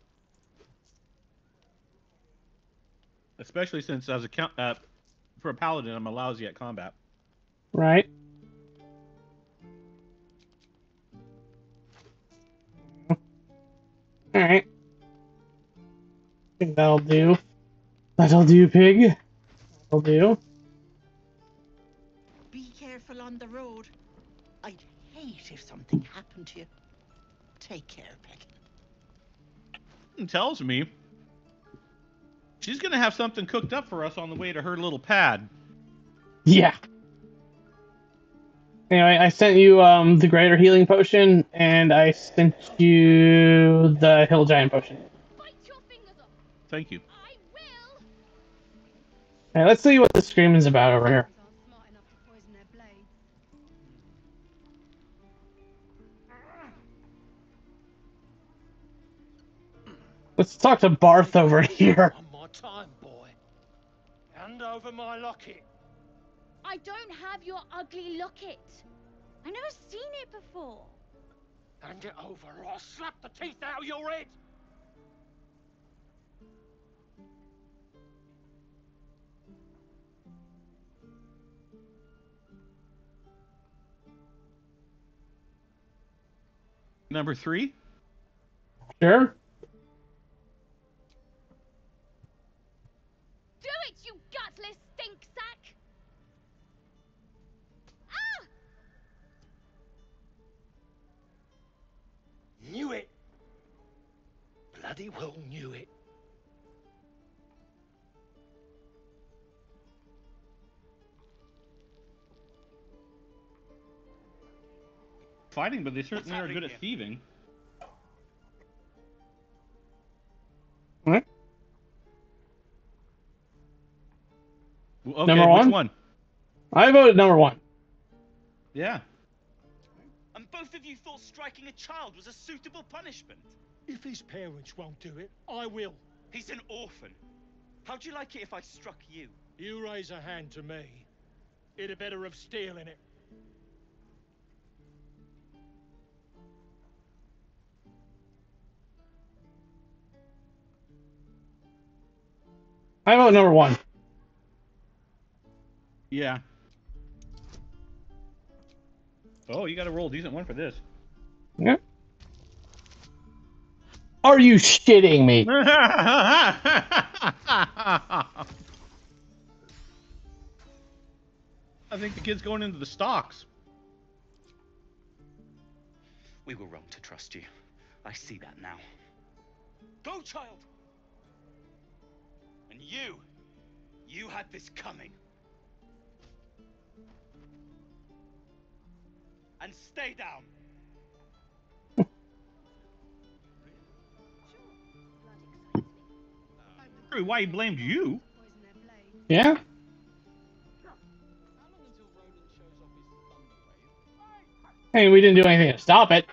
Especially since as a count, uh, for a paladin, I'm a lousy at combat. Right. Alright. I think that'll do. That'll do, pig. That'll do. Be careful on the road. I'd hate if something happened to you. Take care, Peggy. It tells me she's gonna have something cooked up for us on the way to her little pad. Yeah. Anyway, I sent you um the greater healing potion, and I sent you the hill giant potion. Thank you. Alright, let's see what the screaming's about over here. Let's talk to Barth over here. On my time, boy. Hand over my locket. I don't have your ugly locket. I've never seen it before. Hand it over or I'll slap the teeth out of your head. Number three. Sure. Knew it. Bloody well knew it. Fighting, but they certainly are good at thieving. What? Okay, Number which one? one? I voted number one. Yeah. And both of you thought striking a child was a suitable punishment. If his parents won't do it, I will. He's an orphan. How'd you like it if I struck you? You raise a hand to me. It'd have better of steel in it. I vote number one. Yeah. Oh, you got to roll a decent one for this. Yeah. Are you shitting me? I think the kid's going into the stocks. We were wrong to trust you. I see that now. Go, child! And you, you had this coming. And stay down. Why he blamed you? Yeah. Hey, we didn't do anything to stop it.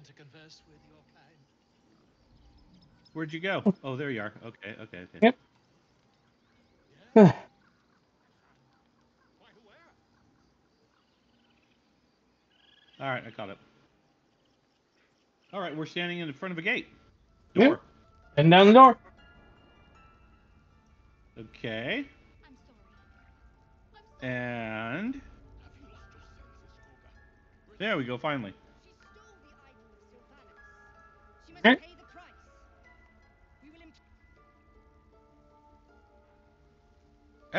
I've never learned to converse with your kind. Where'd you go? Oh, there you are. Okay, okay, okay. Yep. All right, I caught it. All right, we're standing in front of a gate. Yep. Door. And down the door. Okay. And there we go. Finally. She must Okay. Oh, pay the price. We will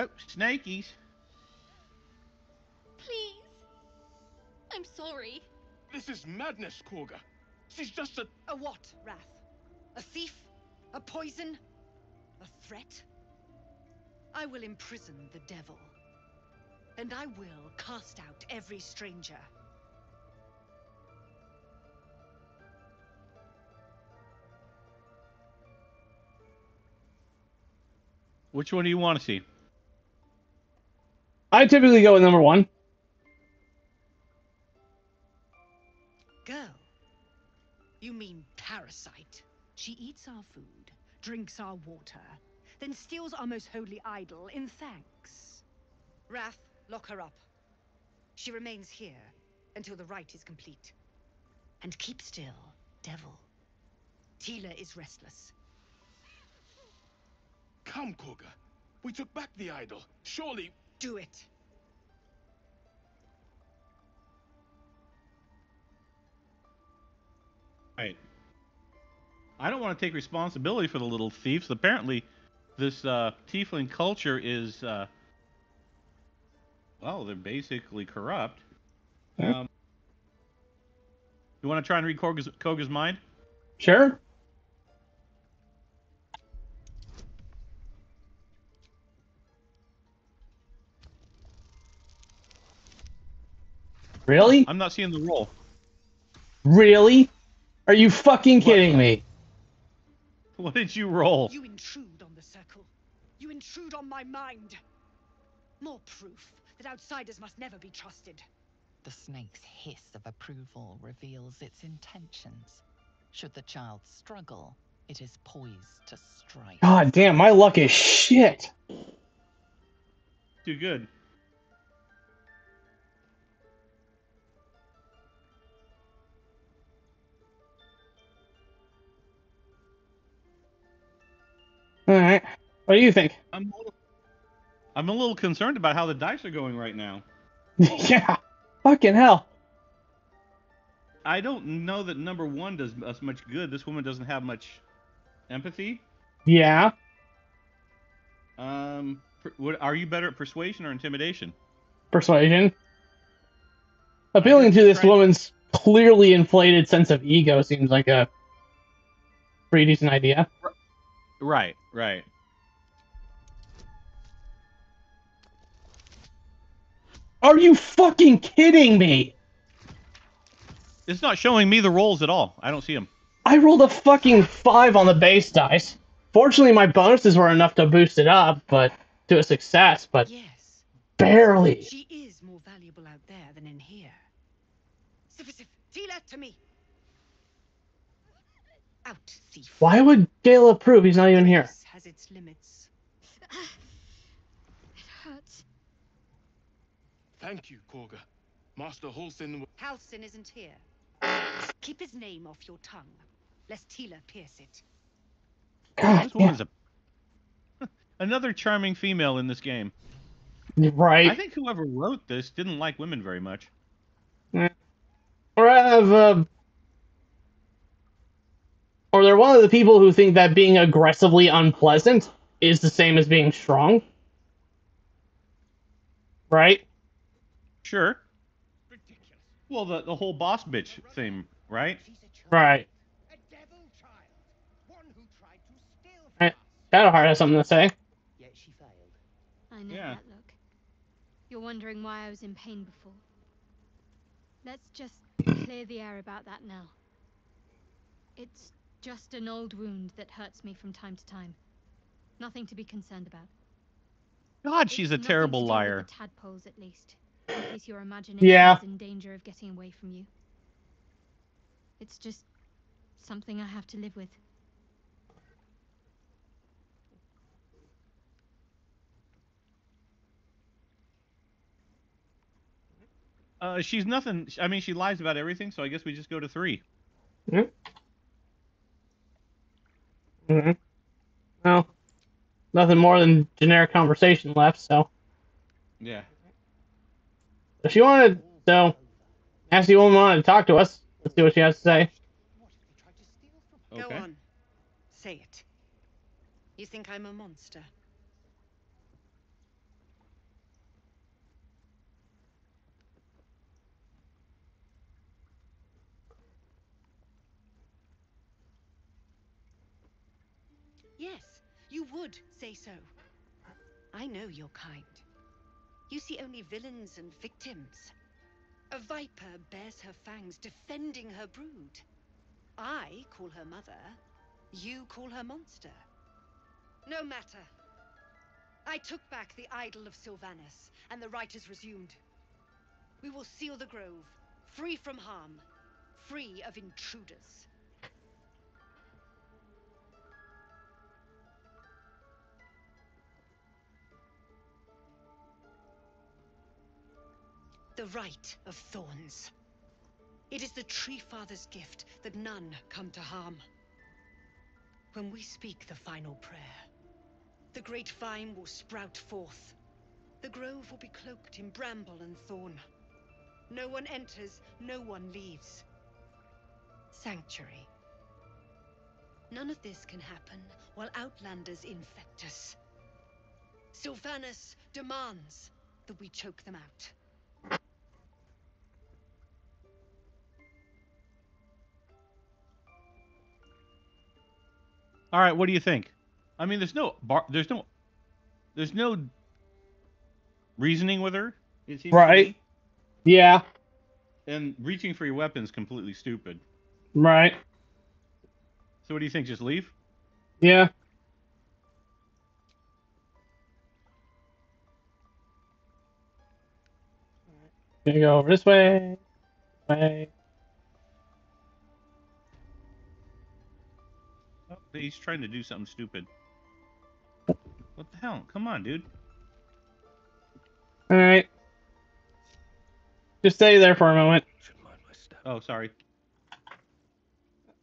imp- snakies. Please. I'm sorry. This is madness, Kagha. She's just a. A what, Rath? A thief? A poison? A threat? I will imprison the devil. And I will cast out every stranger. Which one do you want to see? I typically go with number one. Girl. You mean parasite. She eats our food, drinks our water, then steals our most holy idol in thanks. Rath, lock her up. She remains here until the rite is complete. And keep still, devil. Tila is restless. Come, Kagha. We took back the idol. Surely. Do it. Right. I don't want to take responsibility for the little thieves. Apparently, this uh, tiefling culture is, uh, well, they're basically corrupt. Um, you want to try and read Kagha's, Kagha's mind? Sure. Really? I'm not seeing the roll. Really? Are you fucking kidding me? What did you roll? You intrude on the circle. You intrude on my mind. More proof that outsiders must never be trusted. The snake's hiss of approval reveals its intentions. Should the child struggle, it is poised to strike. God damn, my luck is shit. Too good. All right. What do you think? I'm a little, I'm a little concerned about how the dice are going right now. yeah. Fucking hell. I don't know that number one does us much good. This woman doesn't have much empathy. Yeah. Um, what, are you better at persuasion or intimidation? Persuasion. Appealing to this woman's clearly inflated sense of ego seems like a pretty decent idea. Right, right. Are you fucking kidding me? It's not showing me the rolls at all. I don't see them. I rolled a fucking five on the base dice. Fortunately, my bonuses were enough to boost it up, but to a success, but Yes. barely. She is more valuable out there than in here. Sif, Sif, Tila, to me. Out, thief. Why would Gale approve? He's not even here. This has its limits. It hurts. Thank you, Kagha. Master Halsin. Halsin isn't here. Keep his name off your tongue, lest Tila pierce it. God, This woman's a another charming female in this game. Right. I think whoever wrote this didn't like women very much. Or have, uh, or they're one of the people who think that being aggressively unpleasant is the same as being strong. Right? Sure. Well, the the whole boss bitch thing, right? Right. Right. Shadowheart has something to say. I know Yeah. that look. You're wondering why I was in pain before. Let's just clear the air about that now. It's just an old wound that hurts me from time to time. Nothing to be concerned about. God, she's a terrible liar. Tadpoles, at least. In case your imagination Yeah. is in danger of getting away from you. It's just something I have to live with. Uh, she's nothing. I mean, she lies about everything, so I guess we just go to three. hmm hmm Well, nothing more than generic conversation left, so. Yeah. If she wanted, so, Nasty Woman wanted to talk to us. Let's see what she has to say. Go Okay. on. Say it. You think I'm a monster? Yes, you would say so. I know your kind. You see only villains and victims. A viper bears her fangs defending her brood. I call her mother. You call her monster. No matter. I took back the idol of Silvanus, and the rite is resumed. We will seal the grove, free from harm, free of intruders. The Rite of Thorns. It is the Tree Father's gift that none come to harm. When we speak the final prayer, the great vine will sprout forth. The grove will be cloaked in bramble and thorn. No one enters, no one leaves. Sanctuary. None of this can happen while Outlanders infect us. Silvanus demands that we choke them out. All right, what do you think? I mean, there's no bar, there's no, there's no reasoning with her. It seems Right. me. Yeah. And reaching for your weapon is completely stupid. Right. So what do you think? Just leave? Yeah. Gonna go over this way. Way. He's trying to do something stupid. What the hell? Come on, dude. All right. Just stay there for a moment. Oh, sorry.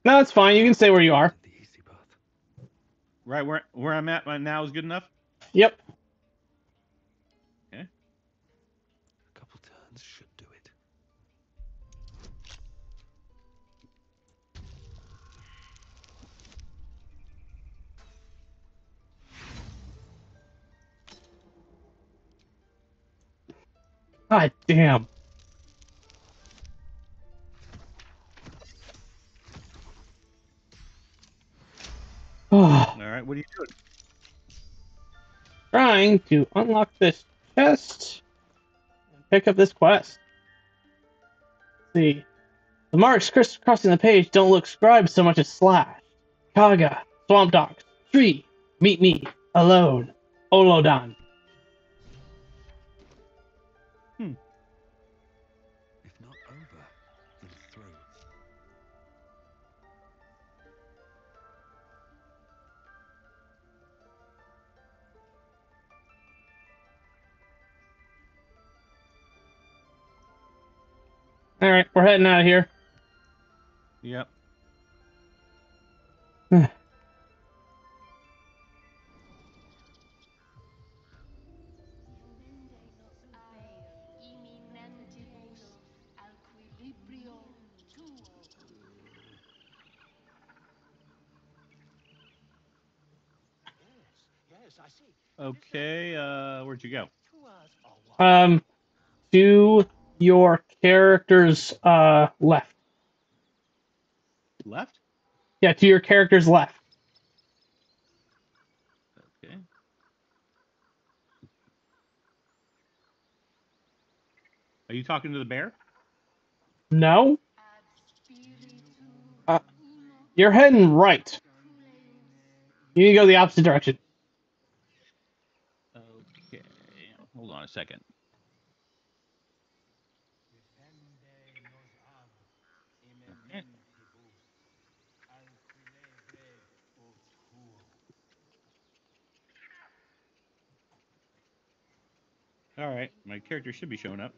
No, it's fine. You can stay where you are. Right where where I'm at right now is good enough. Yep. God damn. All right. What are you doing? trying to unlock this chest and pick up this quest. Let's see. The marks crisscrossing the page don't look scribed so much as slashed. Kagha, Swamp Dogs, Tree, Meet Me, Alone, Olodan. Alright, we're heading out of here. Yep. Yes, I see. Okay. Uh, where'd you go? Um, to your character's uh left. Left. Yeah, to your character's left. Okay. Are you talking to the bear? No. Uh, you're heading right. You need to go the opposite direction. Okay. Hold on a second. All right, my character should be showing up.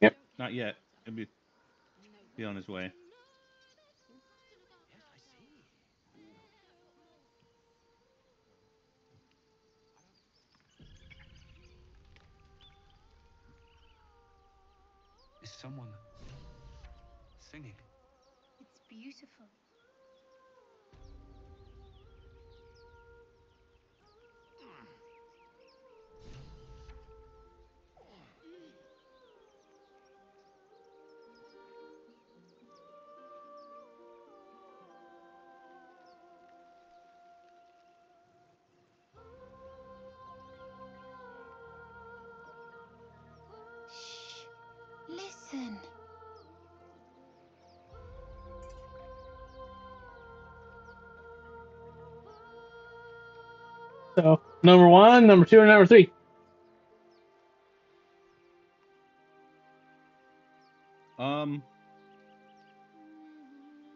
Yep. Not yet. He'll be be on his way. Is someone singing? It's beautiful. Number one, number two, and number three. Um,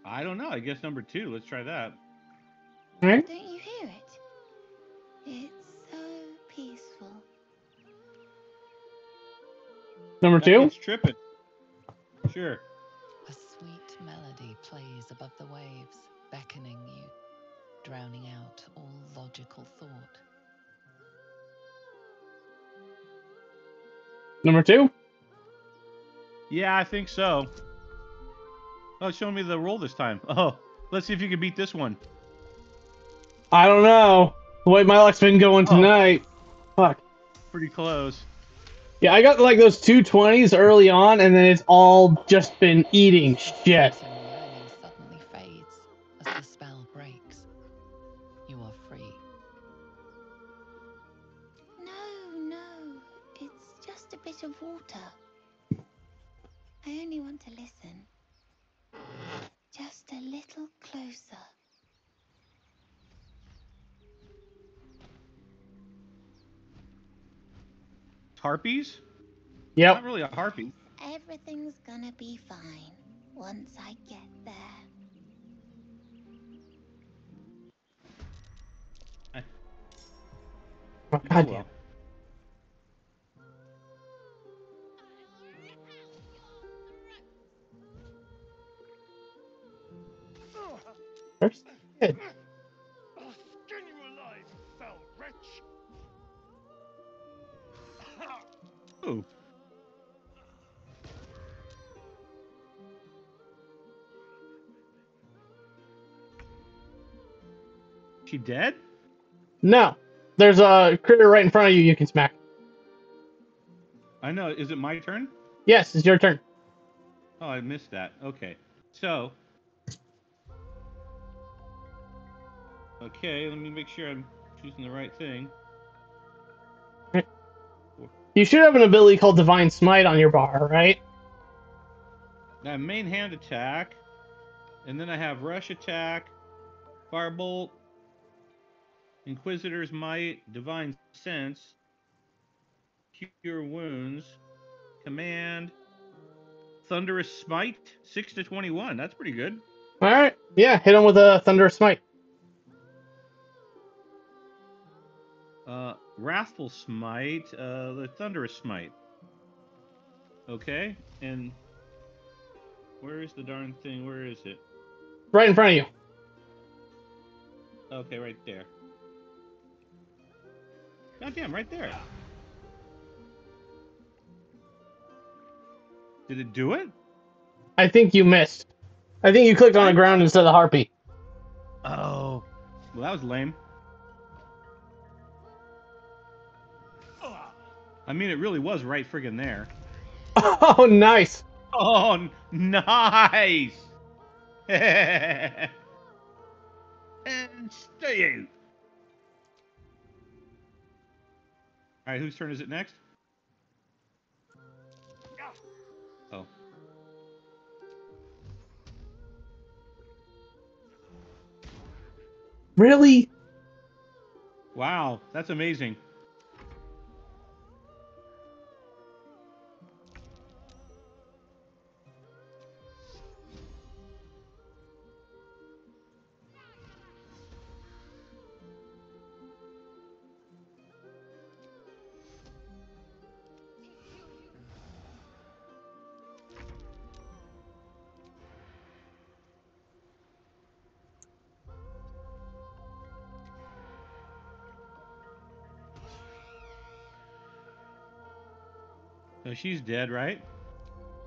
I don't know. I guess number two. Let's try that. All right. Don't you hear it? It's so peaceful. Number two. kid's tripping. Sure. A sweet melody plays above the waves, beckoning you, drowning out all logical thought. Number two. Yeah, I think so. Oh, showing me the roll this time. Oh, let's see if you can beat this one. I don't know. The way my luck's been going oh. tonight. Fuck. Pretty close. Yeah, I got like those two twenties early on, and then it's all just been eating shit. Harpies? Yep. Not really a harpy. Everything's gonna be fine once I get there. Eh. Oh, oh, God damn. First kid. She dead? No, there's a critter right in front of you. You can smack. I know. Is it my turn? Yes, it's your turn. Oh, I missed that. Okay. So. Okay, let me make sure I'm choosing the right thing. You should have an ability called Divine Smite on your bar, right? I have main hand attack, and then I have rush attack, firebolt, Inquisitor's Might, Divine Sense, Cure Wounds, Command, Thunderous Smite, 6 to 21. That's pretty good. All right. Yeah, hit him with a Thunderous Smite. Uh, Wrathful Smite, uh, the Thunderous Smite. Okay, and where is the darn thing? Where is it? Right in front of you. Okay, right there. Goddamn, right there. Did it do it? I think you missed. I think you clicked on the ground instead of the harpy. Oh. Well, that was lame. I mean, it really was right friggin' there. Oh, nice. Oh, nice! and stay Alright, whose turn is it next? Oh. Really? Wow, that's amazing. She's dead, right?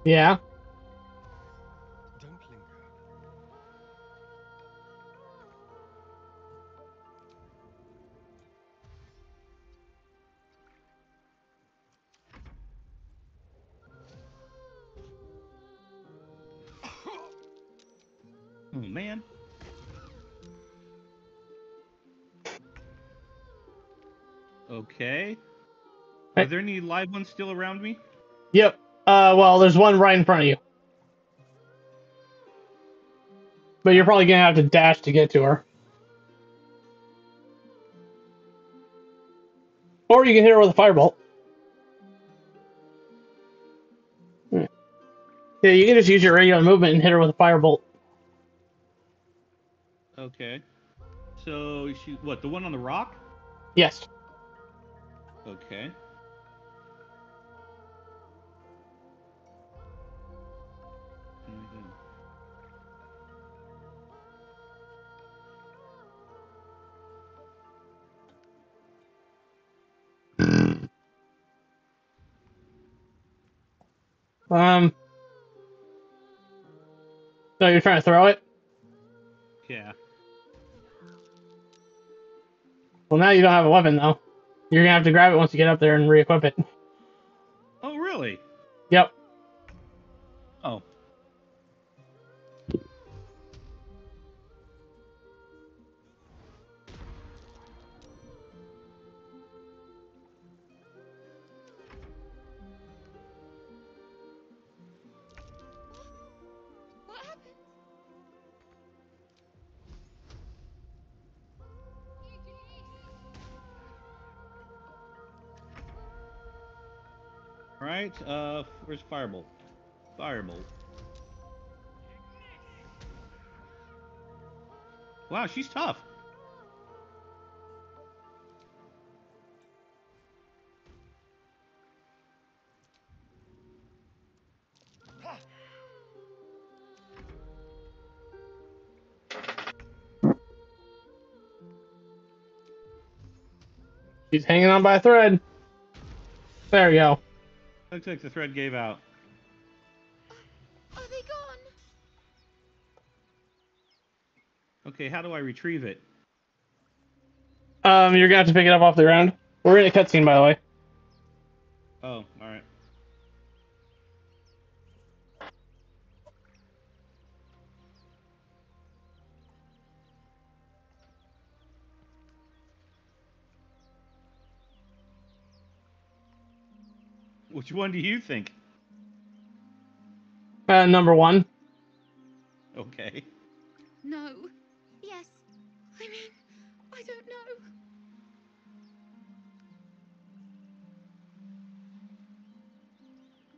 Yeah. Don't linger. Oh man. Okay. Are there any live ones still around me? Yep. Uh, well, there's one right in front of you. But you're probably gonna have to dash to get to her. Or you can hit her with a firebolt. Hmm. Yeah, you can just use your regular movement and hit her with a firebolt. Okay. So she what? The one on the rock? Yes. Okay. Um. So you're trying to throw it? Yeah. Well, now you don't have a weapon though. You're gonna have to grab it once you get up there and re-equip it. Oh really? Yep. Right. Uh, where's Firebolt? Firebolt. Wow, she's tough. She's hanging on by a thread. There we go. Looks like the thread gave out. Are they gone? Okay, how do I retrieve it? Um, you're gonna have to pick it up off the ground. We're in a cutscene, by the way. Oh, Which one do you think? Uh, number one. Okay. No. Yes. I mean, I don't know.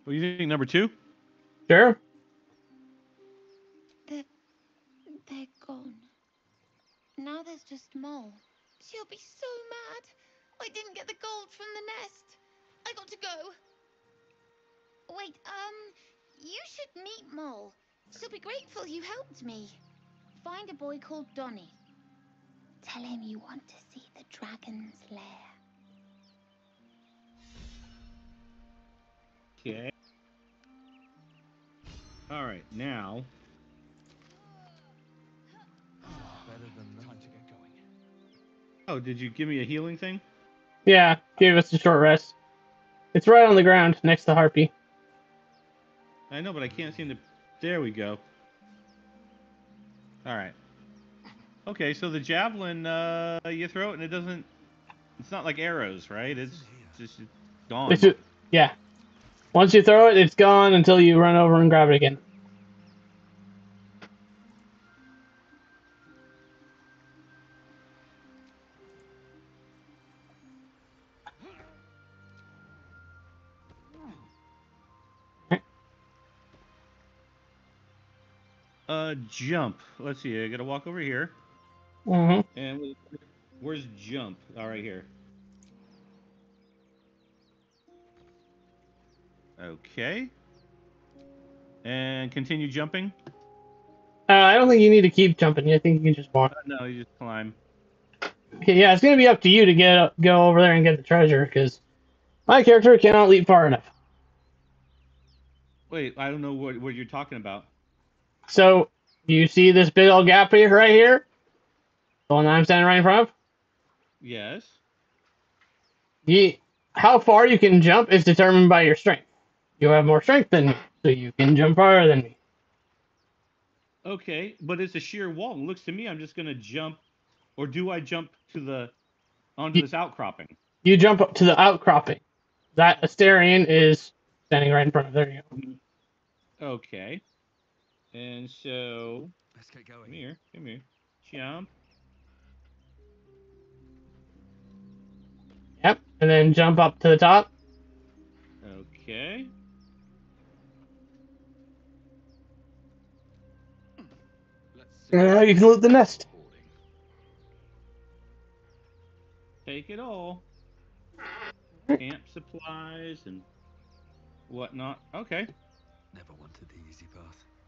What do you think? Number two? Sure. They're, they're gone. Now there's just Mol. She'll be so mad. I didn't get the gold from the nest. I got to go. Wait, um, you should meet Mol. She'll be grateful you helped me. Find a boy called Donny. Tell him you want to see the dragon's lair. Okay. All right, now. Better than time to get going. Oh, did you give me a healing thing? Yeah, gave us a short rest. It's right on the ground next to Harpy. I know, but I can't seem to. There we go. All right. Okay, so the javelin, uh, you throw it and it doesn't. It's not like arrows, right? It's just gone. It's ju- yeah. Once you throw it, it's gone until you run over and grab it again. Jump. Let's see. I gotta walk over here. Mm-hmm. And where's jump? All right, here. Okay. And continue jumping. Uh, I don't think you need to keep jumping. I think you can just walk. Uh, no, you just climb. Okay, yeah, it's gonna be up to you to get up, go over there and get the treasure because my character cannot leap far enough. Wait, I don't know what what you're talking about. So you see this big old gap here, right here, the one that I'm standing right in front of. Yes. You, how far you can jump is determined by your strength. You have more strength than me, so you can jump farther than me. Okay, but it's a sheer wall. It looks to me I'm just gonna jump, or do I jump to the onto this outcropping? You jump up to the outcropping. That Astarion is standing right in front of there. You go. Mm-hmm. Okay. And so Let's get going. come here, come here, jump. Yep, and then jump up to the top. Okay. And now uh, you can loot the nest. Take it all. Camp supplies and whatnot. Okay. Never wanted the easy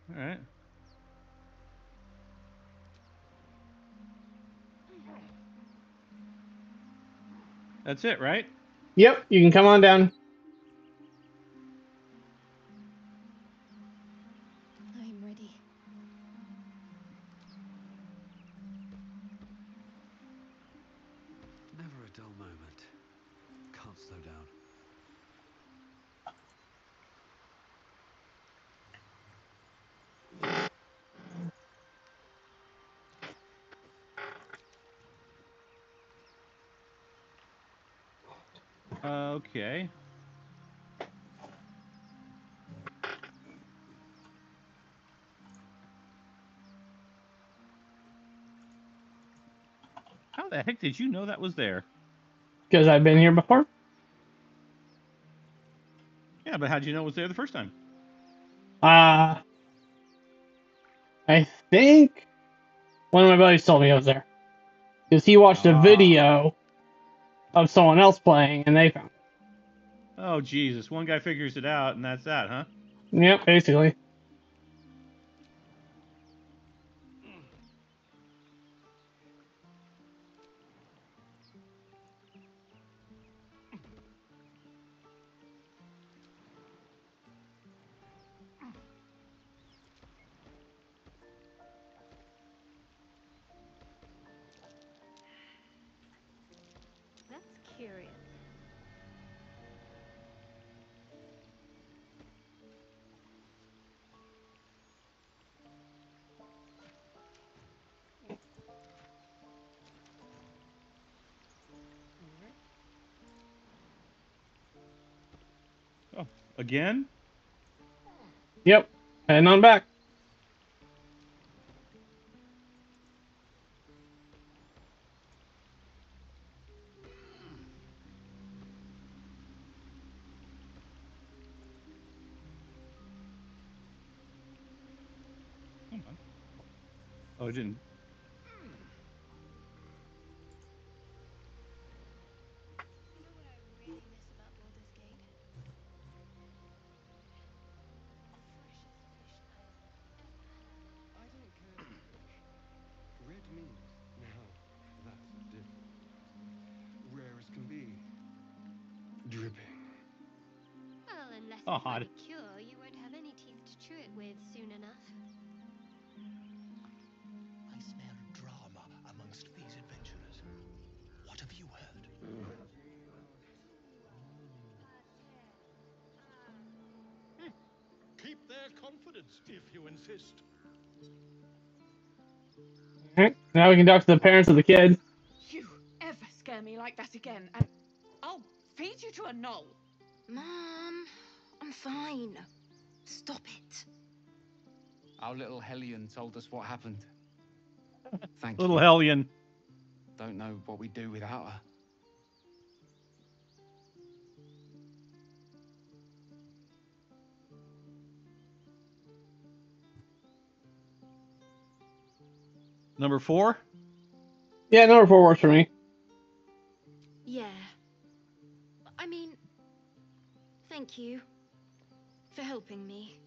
path. All right. That's it, right? Yep, you can come on down. Okay. How the heck did you know that was there? Because I've been here before. Yeah, but how did you know it was there the first time? Uh, I think one of my buddies told me it was there. Because he watched a video of someone else playing and they found it. Oh Jesus! One guy figures it out, and that's that, huh? Yep, basically. Again? Yep, heading on back. Oh, it didn't. Unless you find hot. a cure, you won't have any teeth to chew it with soon enough. I smell drama amongst these adventurers. What have you heard? Hmm. Keep their confidence if you insist. Alright, now we can talk to the parents of the kid. You ever scare me like that again, and I'll feed you to a gnoll. Mom, I'm fine. Stop it. Our little Hellion told us what happened. Thank Little you. hellion. Don't know what we'd do without her. Number four? Yeah, number four works for me. Yeah. I mean, thank you for helping me.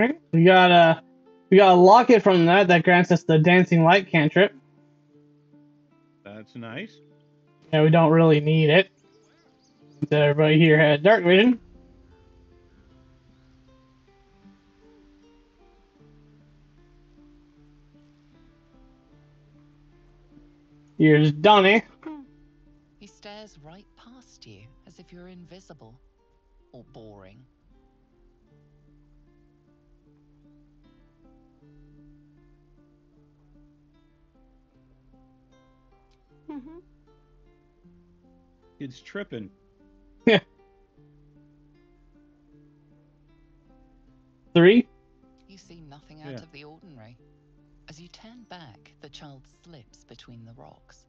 Alright, we got a we got a locket from that that grants us the dancing light cantrip. That's nice. Yeah, we don't really need it. Everybody here had dark vision. Here's Donnie. He stares right past you as if you're invisible or boring. Mm-hmm. It's tripping. Yeah. Three. You see nothing pan back, the child slips between the rocks.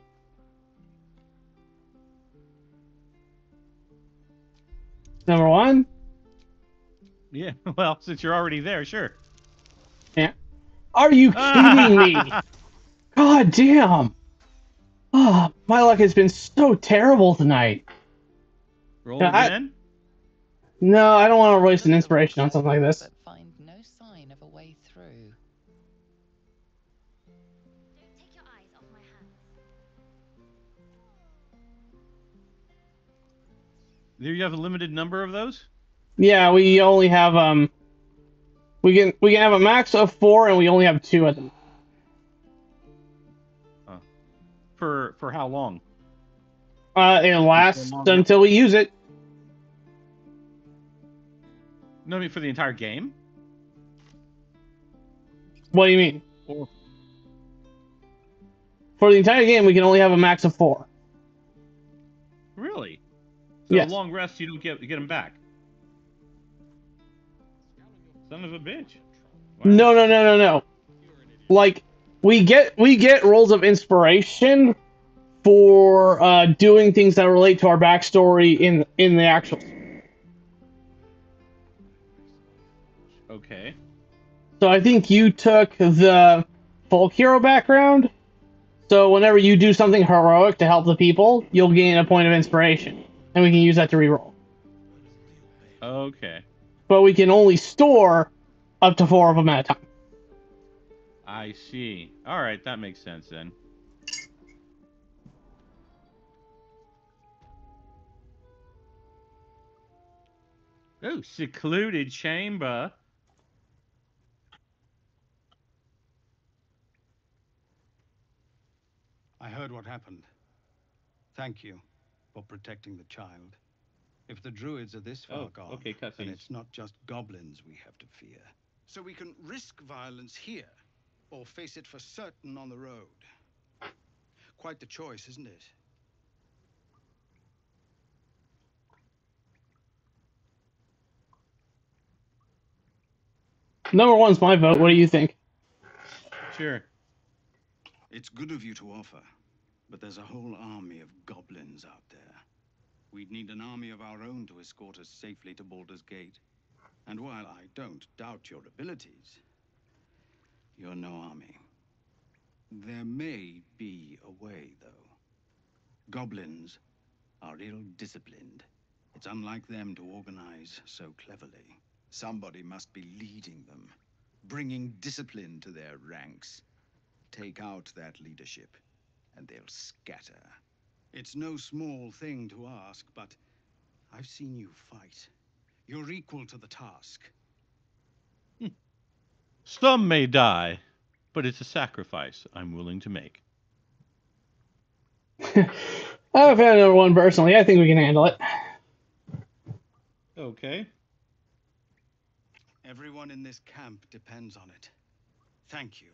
Number one. Yeah. Well, since you're already there, sure. Yeah. Are you kidding me? God damn. Oh, my luck has been so terrible tonight. Roll again. No, I don't want to waste an inspiration on something like this. Do you have a limited number of those? Yeah, we only have um, we can we can have a max of four, and we only have two at them. For for how long? Uh, it lasts until we use it. No, I mean for the entire game. What do you mean? Or For the entire game, we can only have a max of four. really? So Yes. a long rest, you don't get get them back. Son of a bitch. No, no, no, no, no. Like we get we get rolls of inspiration for uh, doing things that relate to our backstory in in the actual. Okay. So I think you took the folk hero background. So whenever you do something heroic to help the people, you'll gain a point of inspiration, and we can use that to reroll. Okay. But we can only store up to four of them at a time. I see. All right, that makes sense then. Oh, secluded chamber. I heard what happened. Thank you for protecting the child. If the druids are this far Oh, gone, okay, then it's not just goblins we have to fear. So we can risk violence here, or face it for certain on the road. Quite the choice, isn't it? Number one's my vote. What do you think? Sure. It's good of you to offer, but there's a whole army of goblins out there. We'd need an army of our own to escort us safely to Baldur's Gate. And while I don't doubt your abilities, you're no army. There may be a way, though. Goblins are ill-disciplined. It's unlike them to organize so cleverly. Somebody must be leading them, bringing discipline to their ranks. Take out that leadership, and they'll scatter. It's no small thing to ask, but I've seen you fight. You're equal to the task. Hmm. Some may die, but it's a sacrifice I'm willing to make. I've had number one personally. I think we can handle it. Okay. Everyone in this camp depends on it. Thank you.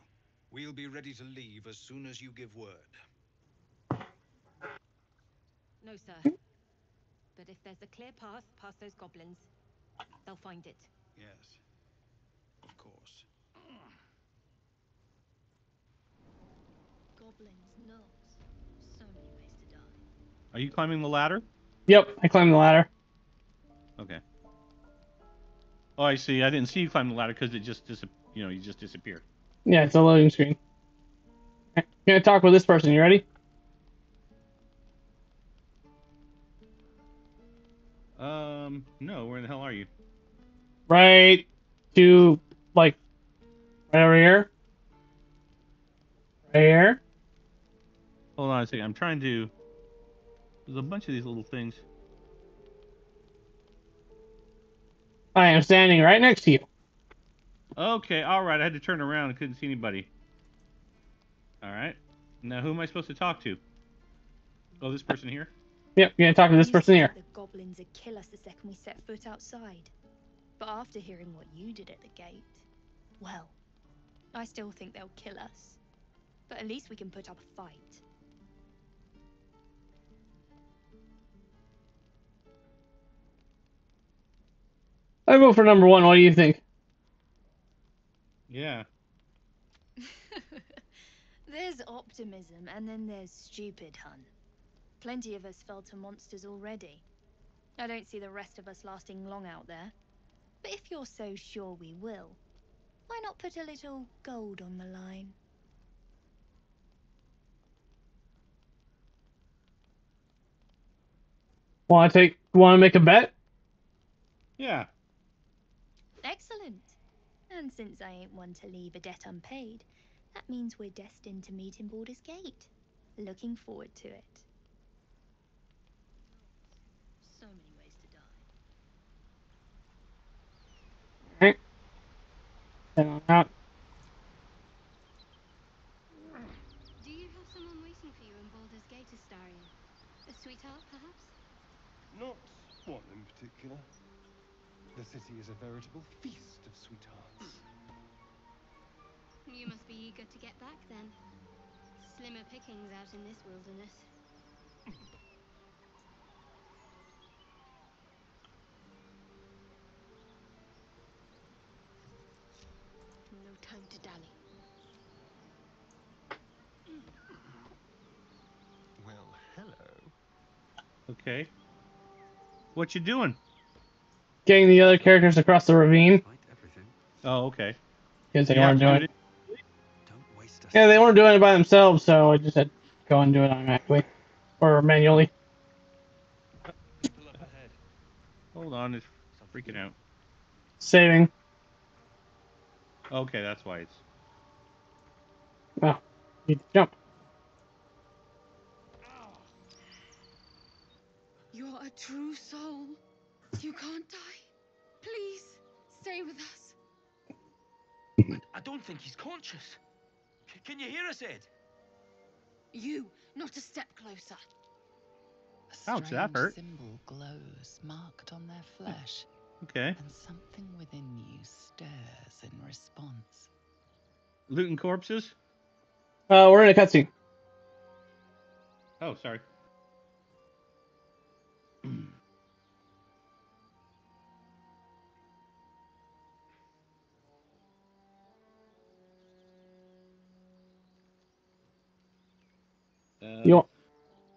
We'll be ready to leave as soon as you give word. No, sir. Hmm? But if there's a clear path past those goblins, they'll find it. Yes. Of course. Goblins knows. So many ways to die. Are you climbing the ladder? Yep, I climbed the ladder. Okay. Oh, I see. I didn't see you climb the ladder because it just dis- you know, you just disappeared. Yeah, it's a loading screen. Okay, Gonna talk with this person. You ready? Um, no. Where the hell are you? Right to like right over here. Right here. Hold on a second. I'm trying to. There's a bunch of these little things. I am standing right next to you. Okay, all right. I had to turn around. I couldn't see anybody. All right. Now, who am I supposed to talk to? Oh, this person here. Yep, you're gonna talk to this person here. The goblins would kill us the second we set foot outside. But after hearing what you did at the gate, well, I still think they'll kill us. But at least we can put up a fight. I vote for number one. What do you think? Yeah. There's optimism, and then there's stupid, hun. Plenty of us fell to monsters already. I don't see the rest of us lasting long out there. But if you're so sure we will, why not put a little gold on the line? Want to take? Want to make a bet? Yeah. Excellent. And since I ain't one to leave a debt unpaid, that means we're destined to meet in Baldur's Gate. Looking forward to it. So many ways to die. Right. Head on out. Do you have someone waiting for you in Baldur's Gate, Astarion? A sweetheart, perhaps? Not one in particular. The city is a veritable feast of sweethearts. You must be eager to get back then. Slimmer pickings out in this wilderness. Time to dally. Well, hello. Okay. What you doing? Getting the other characters across the ravine Oh, okay. because they Yeah, weren't doing it. Yeah, they weren't doing it by themselves, so I just had to go and do it automatically or manually. Hold on, it's freaking out. Saving. Okay, that's why it's. Oh, you jump. You're a true soul. You can't die. Please, stay with us. I don't think he's conscious. C- can you hear us, Ed? You, not a step closer. A Ouch, that strange hurt. symbol glows, marked on their flesh, Okay. and something within you stirs in response. Looting corpses? Uh, we're in a cutscene. Oh, sorry. Uh, You want-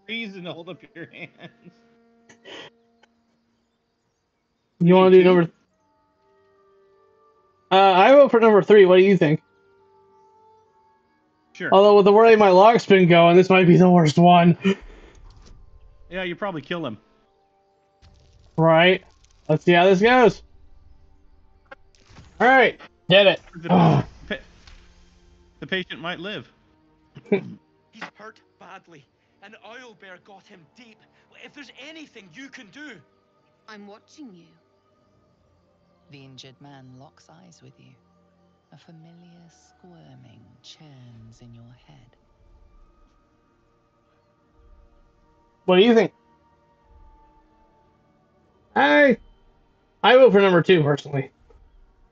Freeze and hold up your hands. You want to do number? Uh, I vote for number three. What do you think? Sure. Although with the way my log's been going, this might be the worst one. Yeah, you probably kill him. Right. Let's see how this goes. All right, did it. The, Oh, pa- the patient might live. He's hurt badly, and Owlbear got him deep. If there's anything you can do, I'm watching you. The injured man locks eyes with you. A familiar squirming churns in your head. what do you think? I, I vote for number two personally.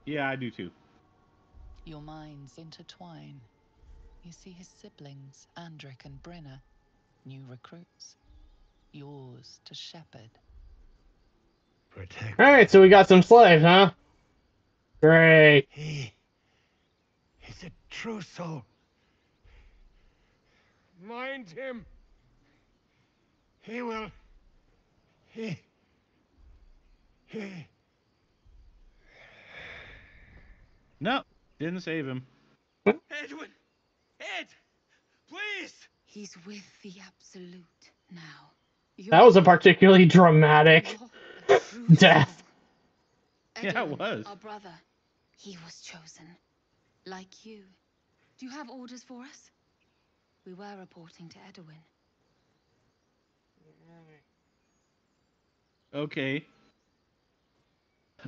Yeah, I do too. Your minds intertwine. You see his siblings, Andrick and Brynna, new recruits. Yours to shepherd. Protect. All right, so we got some slaves, huh? Great. He is a true soul. Mind him. He will. He. He. No, didn't save him. Edwin, Ed, please. He's with the Absolute now. That was a particularly dramatic death. Yeah, it was. Our brother, he was chosen. Like you. Do you have orders for us? We were reporting to Edwin. Okay.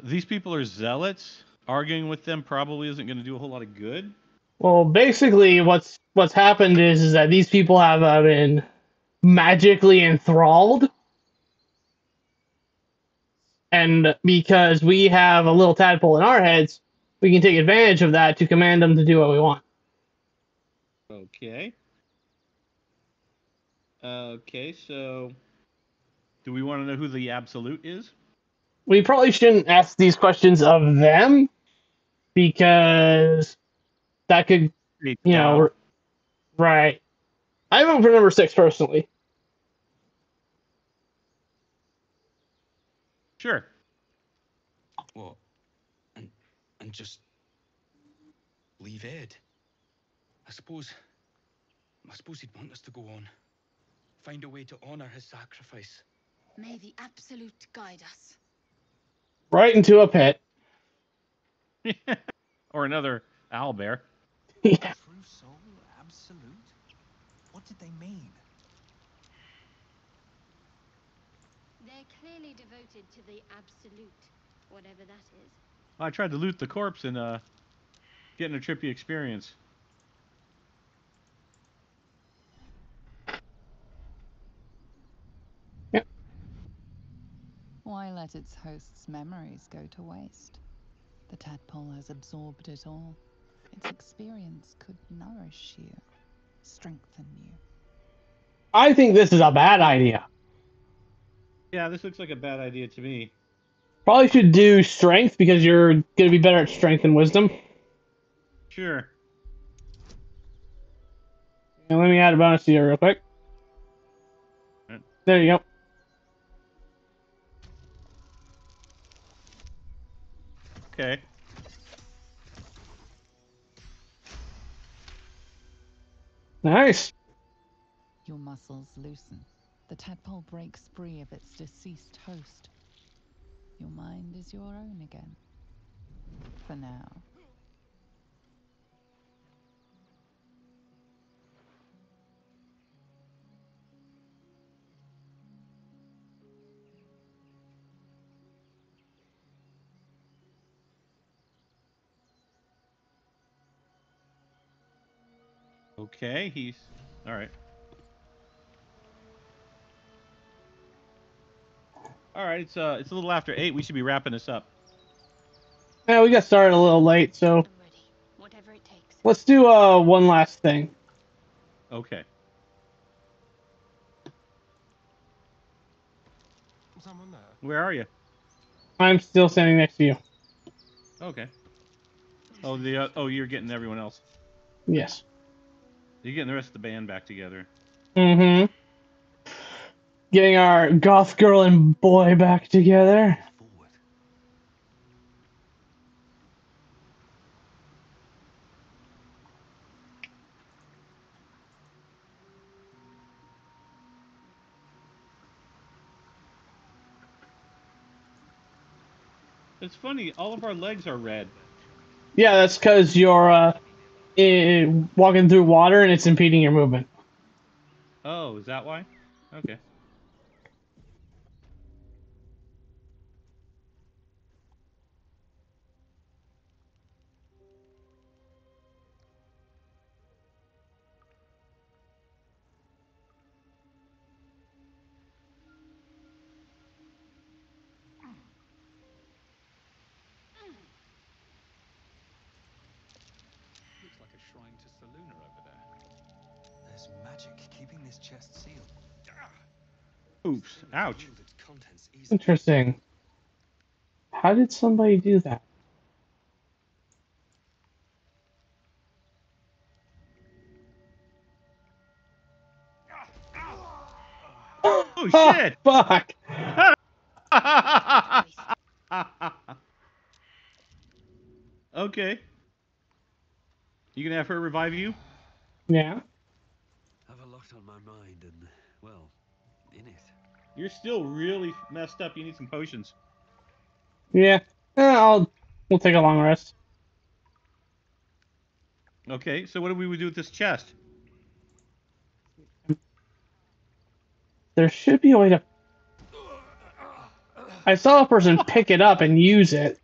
These people are zealots. Arguing with them probably isn't going to do a whole lot of good. Well, basically, what's what's happened is is that these people have uh, been magically enthralled, and because we have a little tadpole in our heads, we can take advantage of that to command them to do what we want. Okay. Okay, so do we want to know who the absolute is? We probably shouldn't ask these questions of them because that could, you know, Right. I vote for number six personally. Sure. Well, And and just leave Ed. I suppose I suppose he'd want us to go on. Find a way to honor his sacrifice. May the Absolute guide us. Right into a pit. or another owl bear. Yeah. True soul, absolute? What did they mean? They're clearly devoted to the Absolute, whatever that is. I tried to loot the corpse and uh, getting a trippy experience. Yep. Why let its host's memories go to waste? The tadpole has absorbed it all. Its experience could nourish you, strengthen you. I think this is a bad idea. Yeah, this looks like a bad idea to me. Probably should do strength because you're gonna be better at strength than wisdom. Sure. And let me add a bonus to you real quick. Right. There you go. Okay. Nice. Your muscles loosen. The tadpole breaks free of its deceased host. Your mind is your own again. For now. Okay, he's all right. All right, it's uh, it's a little after eight. We should be wrapping this up. Yeah, we got started a little late, so Whatever it takes. let's do uh one last thing. Okay. Someone there. Where are you? I'm still standing next to you. Okay. Oh, the uh, oh, you're getting everyone else. Yes. You're getting the rest of the band back together. Mm-hmm. Getting our goth girl and boy back together. It's funny. All of our legs are red. Yeah, that's because you're uh, walking through water and it's impeding your movement. Oh, is that why? Okay. Ouch. Its contents easily. Interesting. How did somebody do that? Oh Oh, shit! fuck! okay. You gonna have her revive you? Yeah. I Have a lot on my mind and, well, in it. You're still really messed up. You need some potions. Yeah. Eh, I'll. We'll take a long rest. Okay, so what do we do with this chest? There should be a way to. I saw a person pick it up and use it,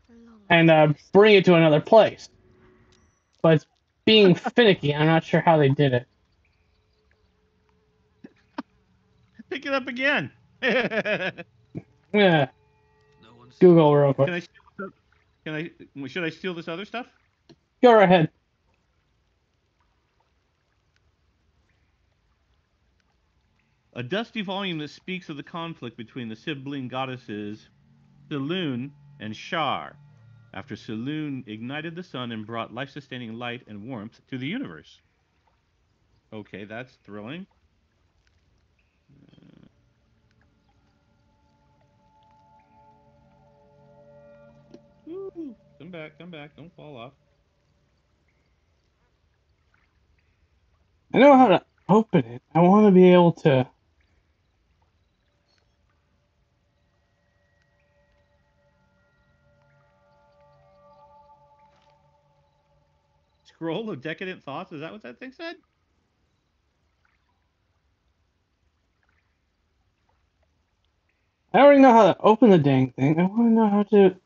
and uh, bring it to another place. But it's being finicky. I'm not sure how they did it. Pick it up again. Can Yeah. Google real I? quick. steal this- Can I? Should I steal this other stuff? Go ahead. A dusty volume that speaks of the conflict between the sibling goddesses Selûne and Shar, after Selûne ignited the sun and brought life-sustaining light and warmth to the universe. Okay, that's thrilling. Come back, come back, don't fall off. I know how to open it. I want to be able to. Scroll of Decadent Thoughts, is that what that thing said? I already know how to open the dang thing. I want to know how to.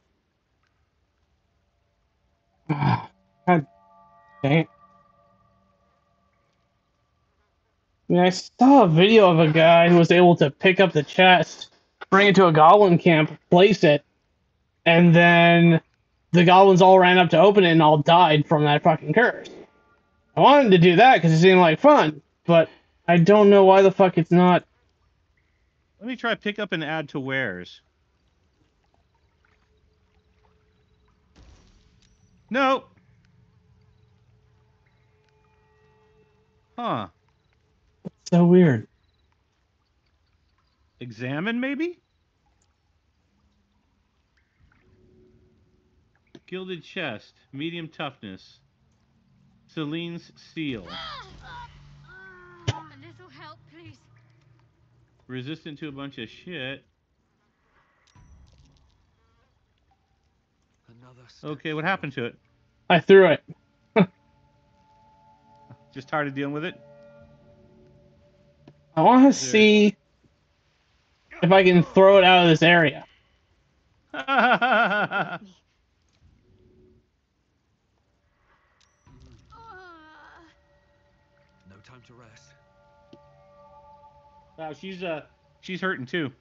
God dang it. I mean, I saw a video of a guy who was able to pick up the chest, bring it to a goblin camp, place it, and then the goblins all ran up to open it and all died from that fucking curse. I wanted to do that because it seemed like fun, but I don't know why the fuck it's not. Let me try pick up and add to wares. No. Huh. So weird. Examine, maybe? Gilded chest, medium toughness. Celine's seal. A little help, please. Resistant to a bunch of shit. Okay, what happened to it? I threw it. Just tired of dealing with it? I want to see if I can throw it out of this area. No time to rest. Wow, she's uh she's hurting too.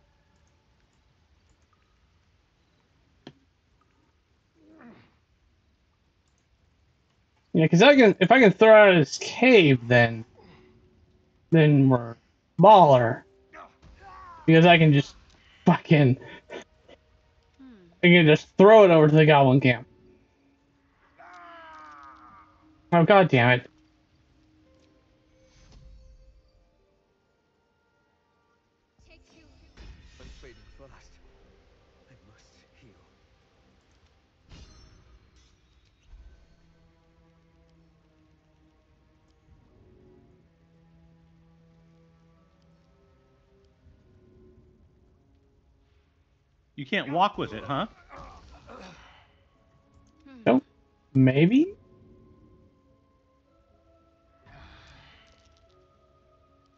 Yeah, because I can if I can throw out of this cave, then then we're baller. Because I can just fucking hmm. I can just throw it over to the goblin camp. Oh god damn it. Can't walk with it, huh? No, maybe.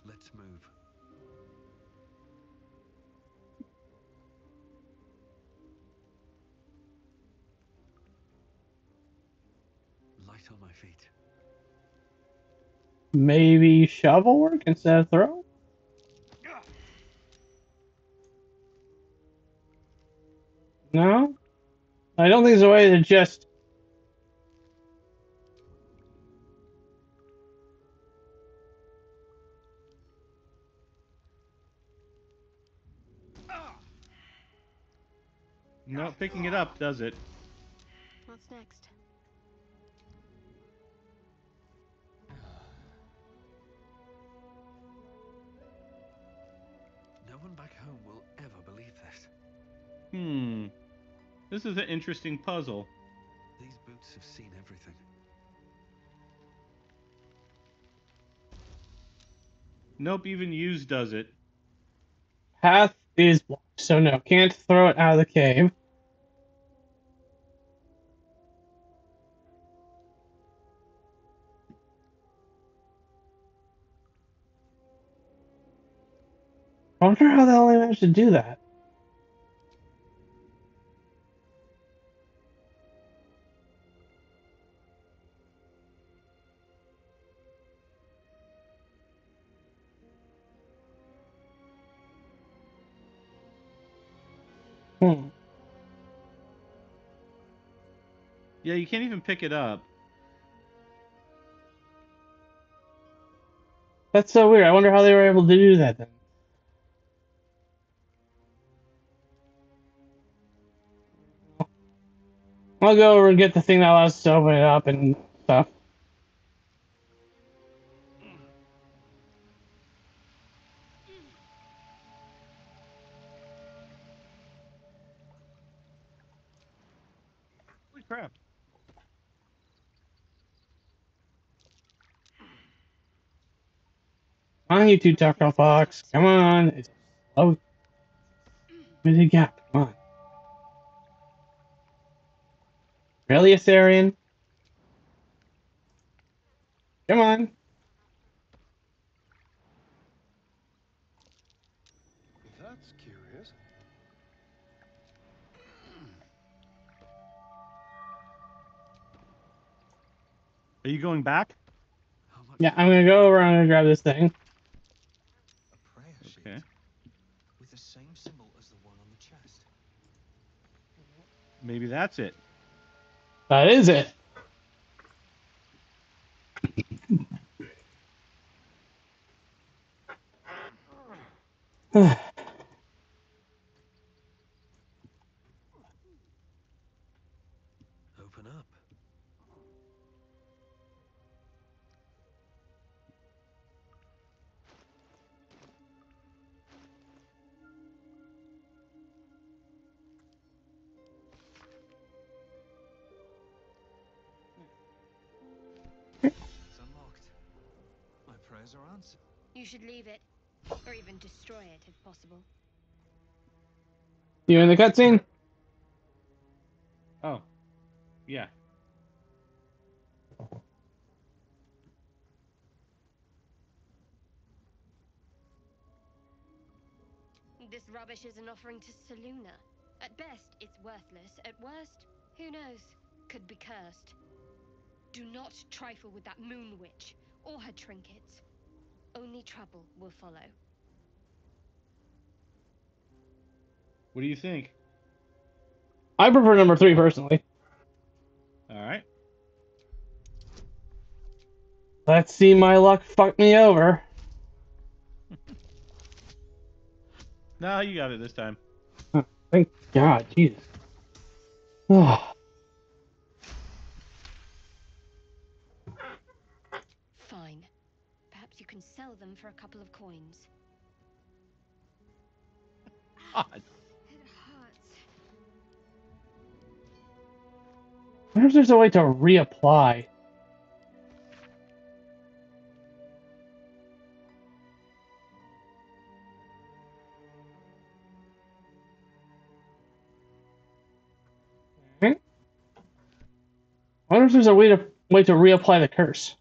Let's move. Light on my feet. Maybe shovel work instead of throw. No, I don't think there's a way to just. Not picking it up, does it? What's next? No one back home will ever believe this. Hmm. This is an interesting puzzle. These boots have seen everything. Nope, even use does it. Path is blocked, so no, can't throw it out of the cave. I wonder how the hell they managed to do that. Hmm. Yeah, you can't even pick it up. That's so weird. I wonder how they were able to do that then. I'll go over and get the thing that allows us to open it up and stuff. On, you two taco fox. Come on. It's slow. Where did he go? Come on. Really, Astarion? Come on. That's curious. Are you going back? Yeah, I'm gonna go over. I'm gonna grab this thing. Okay. With the same symbol as the one on the chest. Maybe that's it. That is it. should leave it, or even destroy it if possible. You in the cutscene? Oh. Yeah. This rubbish is an offering to Selûne. At best, it's worthless. At worst, who knows? Could be cursed. Do not trifle with that moon witch or her trinkets. Only trouble will follow. What do you think? I prefer number three personally. All right. Let's see my luck fuck me over. No, you got it this time. Thank God, Jesus. can sell them for a couple of coins. God. It hurts. I wonder if there's a way to reapply. Hmm? I wonder if there's a way to way to reapply the curse.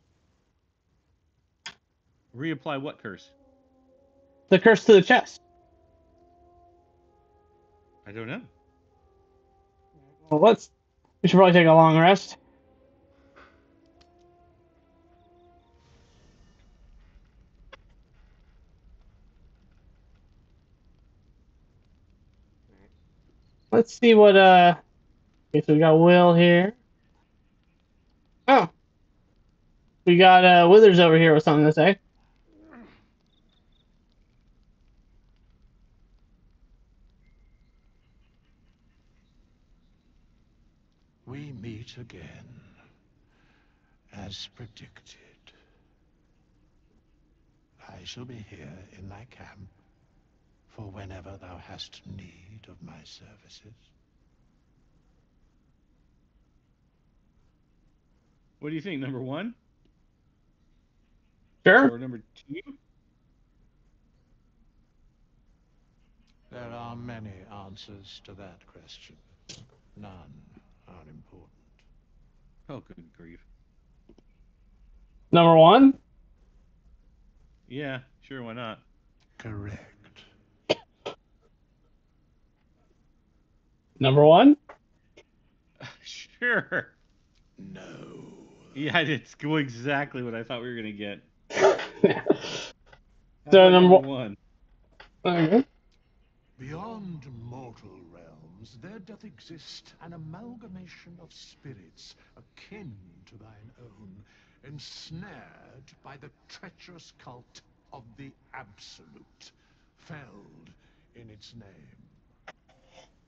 Reapply what curse? The curse to the chest. I don't know. Well, let's. We should probably take a long rest. Let's see what uh. Okay, so we got Wyll here. Oh. We got uh Withers over here with something to say. We meet again, as predicted. I shall be here in thy camp for whenever thou hast need of my services. What do you think? Number one Sure. or number two? There are many answers to that question. None are important. Oh, good grief. Number one. Yeah, sure. Why not? Correct. Number one. Sure. No. Yeah, it's exactly what I thought we were gonna get. So about number one. Okay. Beyond mortal realms, there doth exist an amalgamation of spirits akin to thine own, ensnared by the treacherous cult of the Absolute, felled in its name.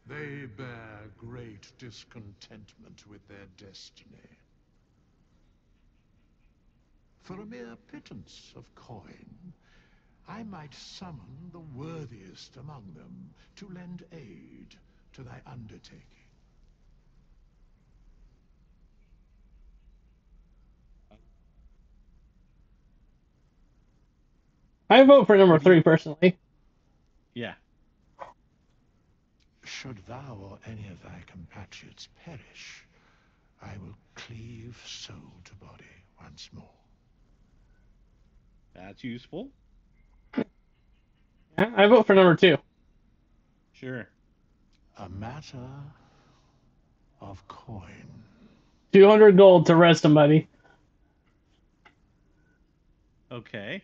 They bear great discontentment with their destiny. For a mere pittance of coin, I might summon the worthiest among them to lend aid to thy undertaking. I vote for number three personally. Yeah. Should thou or any of thy compatriots perish, I will cleave soul to body once more. That's useful. Yeah, I vote for number two. Sure. A matter of coin. 200 gold to rest somebody. Okay.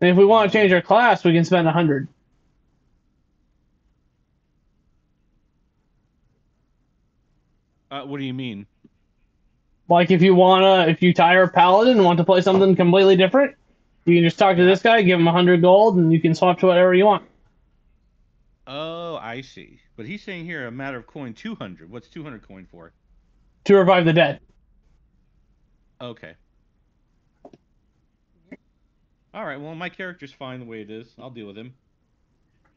And if we want to change our class, we can spend 100. Uh, what do you mean? Like if you wanna, if you tire a paladin and want to play something completely different, you can just talk to this guy, give him 100 gold, and you can swap to whatever you want. Oh, I see. But he's saying here a matter of coin 200. What's 200 coin for? To revive the dead. Okay. All right. Well, my character's fine the way it is. I'll deal with him.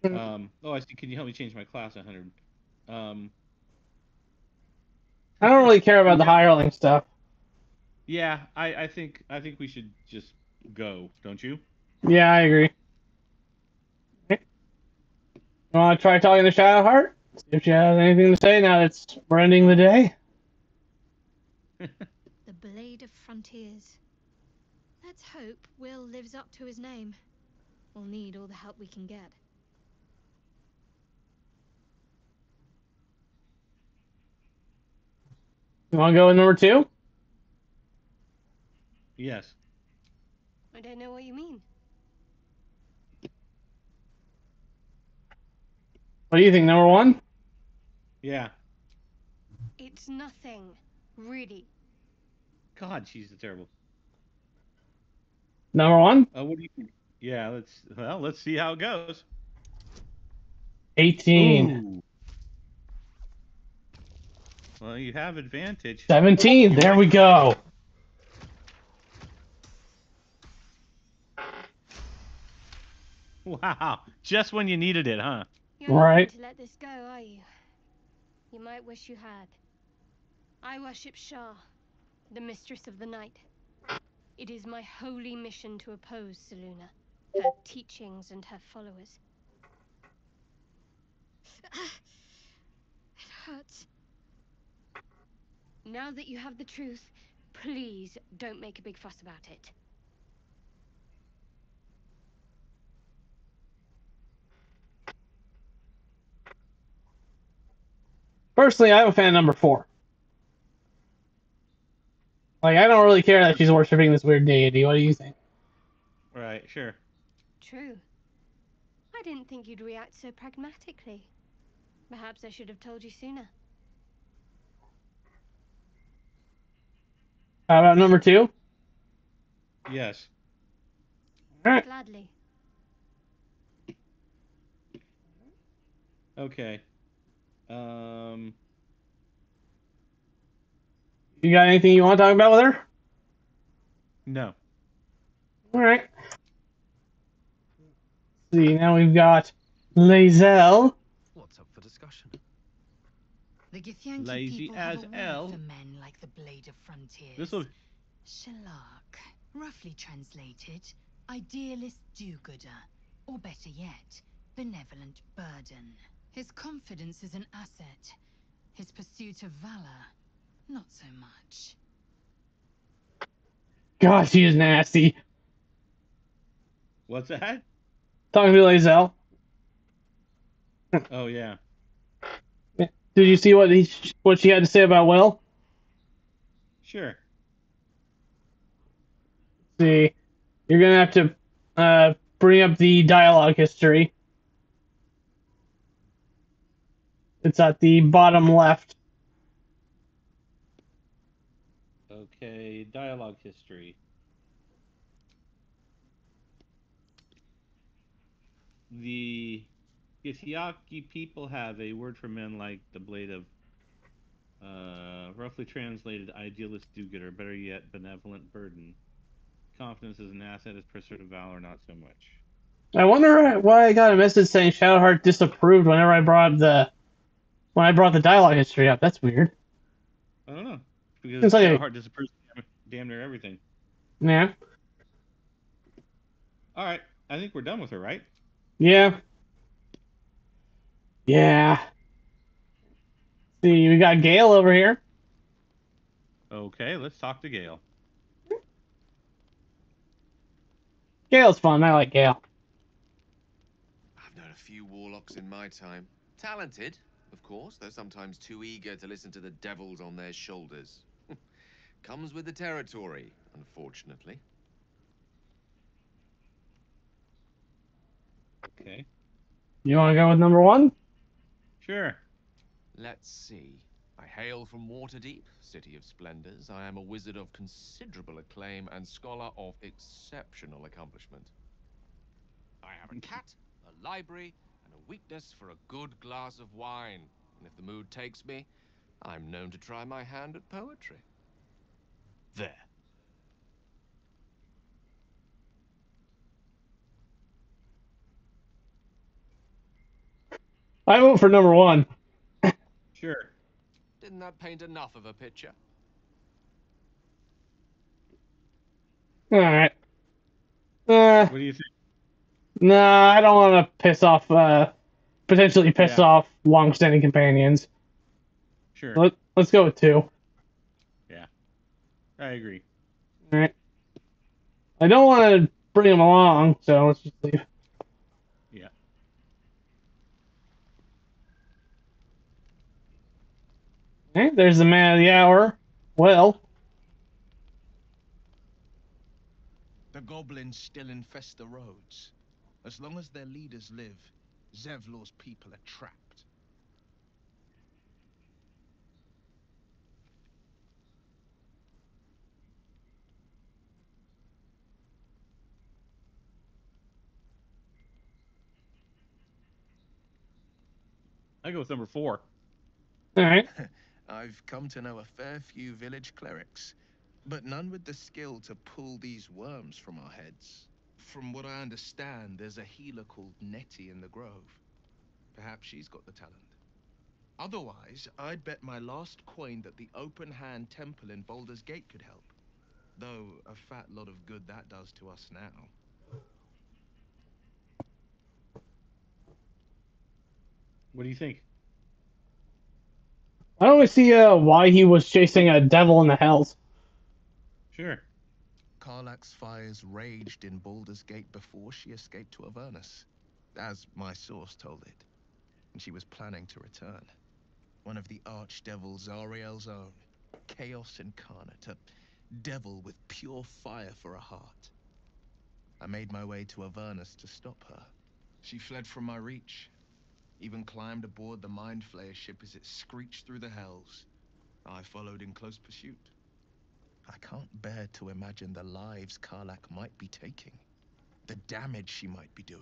Um. Oh, I see. Can you help me change my class 100? Um. I don't really care about the hireling stuff. Yeah, I, I think I think we should just go, don't you? Yeah, I agree. You want to try talking to Shadowheart? See if she has anything to say now that we're ending the day. The Blade of Frontiers. Let's hope Wyll lives up to his name. We'll need all the help we can get. You want to go with number two? Yes. I don't know what you mean. What do you think, number one? Yeah. It's nothing, really. God, she's a terrible. Number one? Uh, what do you think? Yeah, let's well, let's see how it goes. 18. Ooh. Well, you have advantage. 17. There we go. Wow, just when you needed it, huh? You're not Right. going to let this go, are you? You might wish you had. I worship Shar, the mistress of the night. It is my holy mission to oppose Selûne, her teachings and her followers. It hurts. Now that you have the truth, please don't make a big fuss about it. Personally, I'm a fan of number four. Like, I don't really care that she's worshiping this weird deity. What do you think? Right, sure. True. I didn't think you'd react so pragmatically. Perhaps I should have told you sooner. How about number two? Yes. Alright. Gladly. Okay. Um. You got anything you want to talk about with her? No. Alright. See, now we've got Lae'zel. What's up for discussion? The Githyanki Lazy people have as a word L. for men like the Blade of Frontiers. This'll. Shalak, roughly translated, idealist do-gooder, or better yet, benevolent burden. His confidence is an asset. His pursuit of valor, not so much. Gosh, she is nasty. What's that? Talking to Lae'zel. Oh yeah. Did you see what he, what she had to say about Wyll? Sure. see, you're gonna have to uh, bring up the dialogue history. It's at the bottom left. Okay. Dialogue history. The Githyanki people have a word for men like the blade of, uh, roughly translated, idealist do-gooder, better yet, benevolent burden. Confidence is an asset, is pursuit of valor, not so much. I wonder why I got a message saying Shadowheart disapproved whenever I brought the when I brought the dialogue history up. That's weird. I don't know. Because It's like a- Shadowheart disapproves of damn near everything. Yeah. All right, I think we're done with her, right? Yeah. Yeah. See, we got Gale over here. Okay, let's talk to Gale. Gale's fun. I like Gale. I've known a few warlocks in my time. Talented, of course, though sometimes too eager to listen to the devils on their shoulders. Comes with the territory, unfortunately. Okay. You want to go with number one? Sure. Let's see. I hail from Waterdeep, city of splendors. I am a wizard of considerable acclaim and scholar of exceptional accomplishment. I have a cat, a library, and a weakness for a good glass of wine. And if the mood takes me, I'm known to try my hand at poetry. There. I vote for number one. Sure. Didn't that paint enough of a picture? All right. Uh, What do you think? nah, I don't want to piss off, uh, potentially piss Yeah. off long-standing companions. Sure. Let, let's go with two. Yeah. I agree. All right. I don't want to bring them along, so let's just leave. Yeah. Okay, there's the man of the hour. Well, The goblins still infest the roads. As long as their leaders live, Zevlor's people are trapped. I go with number four. all right. I've come to know a fair few village clerics, but none with the skill to pull these worms from our heads. From what I understand, there's a healer called Nettie in the Grove. Perhaps she's got the talent. Otherwise, I'd bet my last coin that the open hand temple in Baldur's Gate could help. Though a fat lot of good that does to us now. What do you think? I don't really see uh, why he was chasing a devil in the hells. Sure. Karlach's fires raged in Baldur's Gate before she escaped to Avernus, as my source told it. And she was planning to return. One of the archdevils Zariel's own, Chaos incarnate, a devil with pure fire for a heart. I made my way to Avernus to stop her. She fled from my reach, even climbed aboard the Mind Flayer ship as it screeched through the hells. I followed in close pursuit. I can't bear to imagine the lives Karlach might be taking, the damage she might be doing.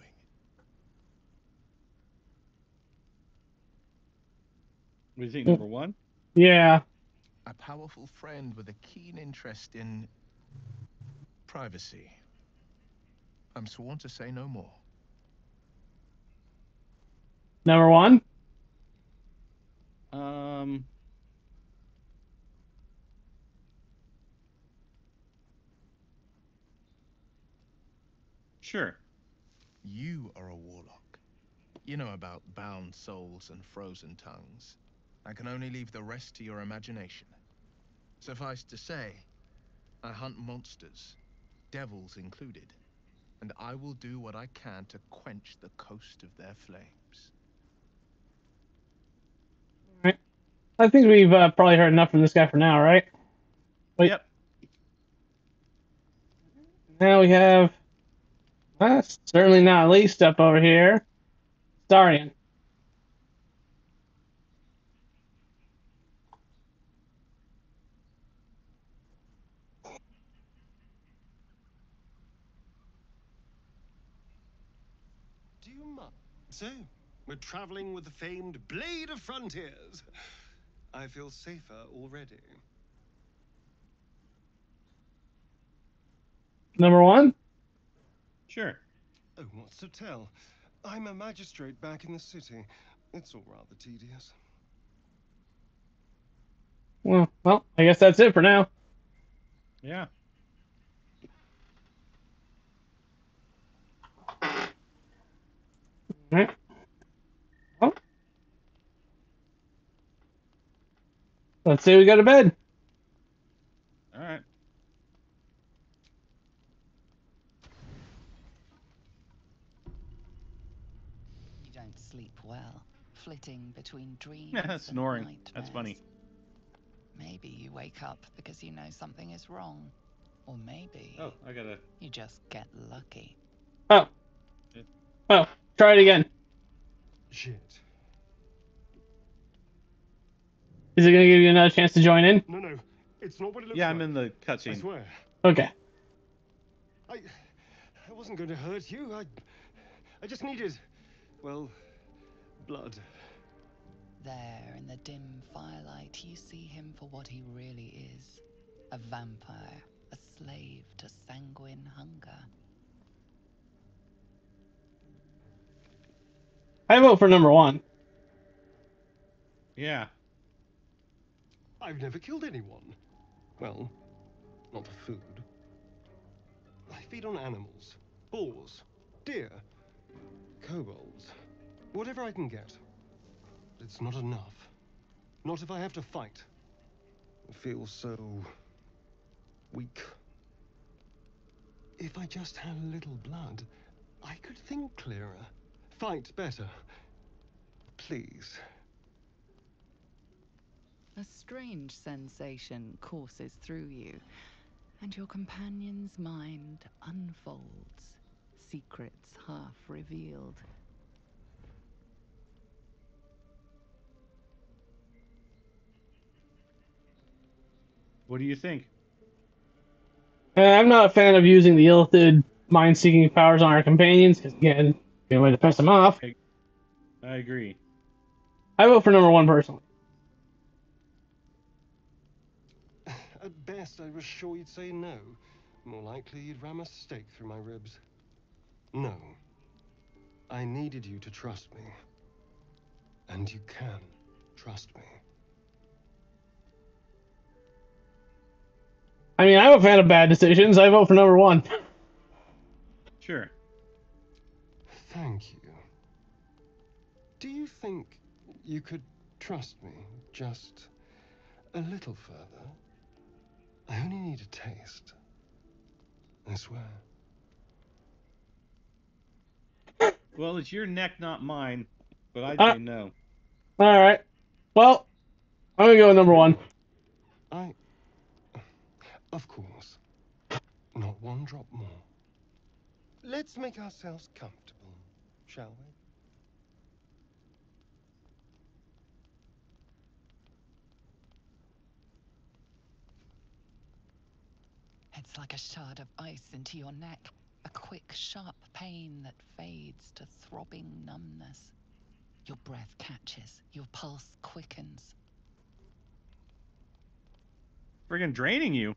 What do you think, number one? Yeah. A powerful friend with a keen interest in privacy. I'm sworn to say no more. Number one. Um. Sure. You are a warlock. You know about bound souls and frozen tongues. I can only leave the rest to your imagination. Suffice to say, I hunt monsters, devils included, and I will do what I can to quench the coast of their flames. I think we've uh, probably heard enough from this guy for now, right? Wait. Yep. Now we have, uh, certainly not least up over here, Astarion. Do you mind? So, we're traveling with the famed Blade of Frontiers. I feel safer already. Number one? Sure. Oh, what's to tell? I'm a magistrate back in the city. It's all rather tedious. Well, well, I guess that's it for now. Yeah. Alright. Well. Let's say we go to bed. All right. You don't sleep well, flitting between dreams. Yeah, and snoring. nightmares. That's funny. Maybe you wake up because you know something is wrong. Or maybe Oh, I gotta. you just get lucky. Oh. Oh, try it again. Shit. Is it gonna give you another chance to join in? No, no. It's not what it looks Yeah, like. I'm in the cutscene. I swear. Okay. I I wasn't going to hurt you. I I just needed well, blood. There in the dim firelight, you see him for what he really is a vampire, a slave to sanguine hunger. I vote for number one. Yeah. I've never killed anyone. Well, not for food. I feed on animals. Boars, deer, kobolds, whatever I can get. But it's not enough. Not if I have to fight. I feel so weak. If I just had a little blood, I could think clearer, fight better. Please. A strange sensation courses through you, and your companion's mind unfolds, secrets half revealed. What do you think? Uh, I'm not a fan of using the illithid mind-seeking powers on our companions, because again, good way to piss them off. I agree. I vote for number one personally. At best, I was sure you'd say no. More likely, you'd ram a stake through my ribs. No. I needed you to trust me. And you can trust me. I mean, I'm a fan of bad decisions. I vote for number one. Sure. Thank you. Do you think you could trust me just a little further? I only need a taste. I swear. Well, it's your neck, not mine. But I'd Uh, say no. All right. Well, I'm gonna go with number one. I. Of course. Not one drop more. Let's make ourselves comfortable, shall we? It's like a shard of ice into your neck, a quick, sharp pain that fades to throbbing numbness. Your breath catches, your pulse quickens. Friggin' draining you.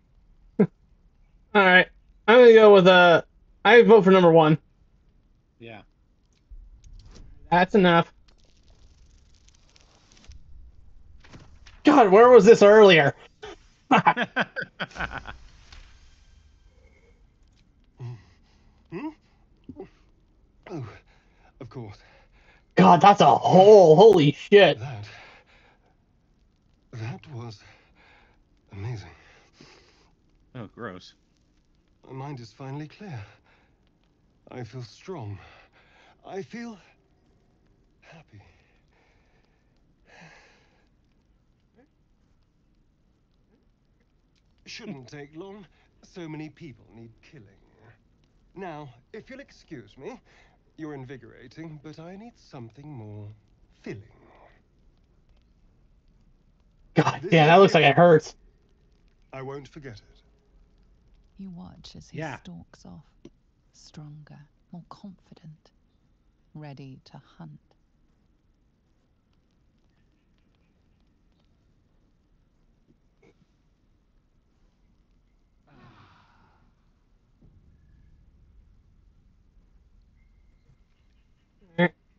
All right. I'm gonna go with uh. I vote for number one. Yeah. That's enough. God, where was this earlier? Hmm? Oh, of course. God, that's a hole. Holy shit. That. That was amazing. Oh, gross. My mind is finally clear. I feel strong. I feel happy. Shouldn't take long. So many people need killing. Now, if you'll excuse me, you're invigorating, but I need something more filling. God damn, is that looks like it hurts. I won't forget it. You watch as he Yeah. stalks off, stronger, more confident, ready to hunt.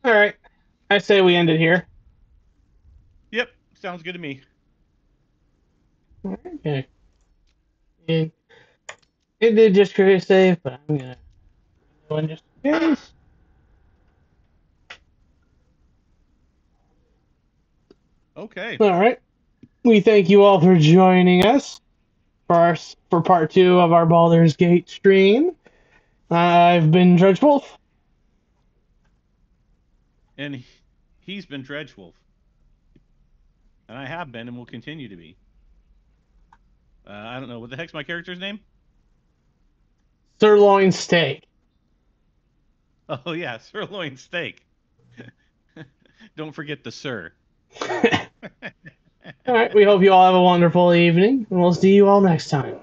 All right. I say we end it here. Yep, sounds good to me. Okay. It, it did just create a save, but I'm gonna go in just in case. Okay. All right. We thank you all for joining us for our, for part two of our Baldur's Gate stream. I've been Dredgewolf. And he's been Dredgewolf. And I have been and will continue to be. Uh, I don't know. What the heck's my character's name? Sirloin Steak. Oh, yeah, sirloin steak. don't forget the sir. All right. We hope you all have a wonderful evening, and we'll see you all next time.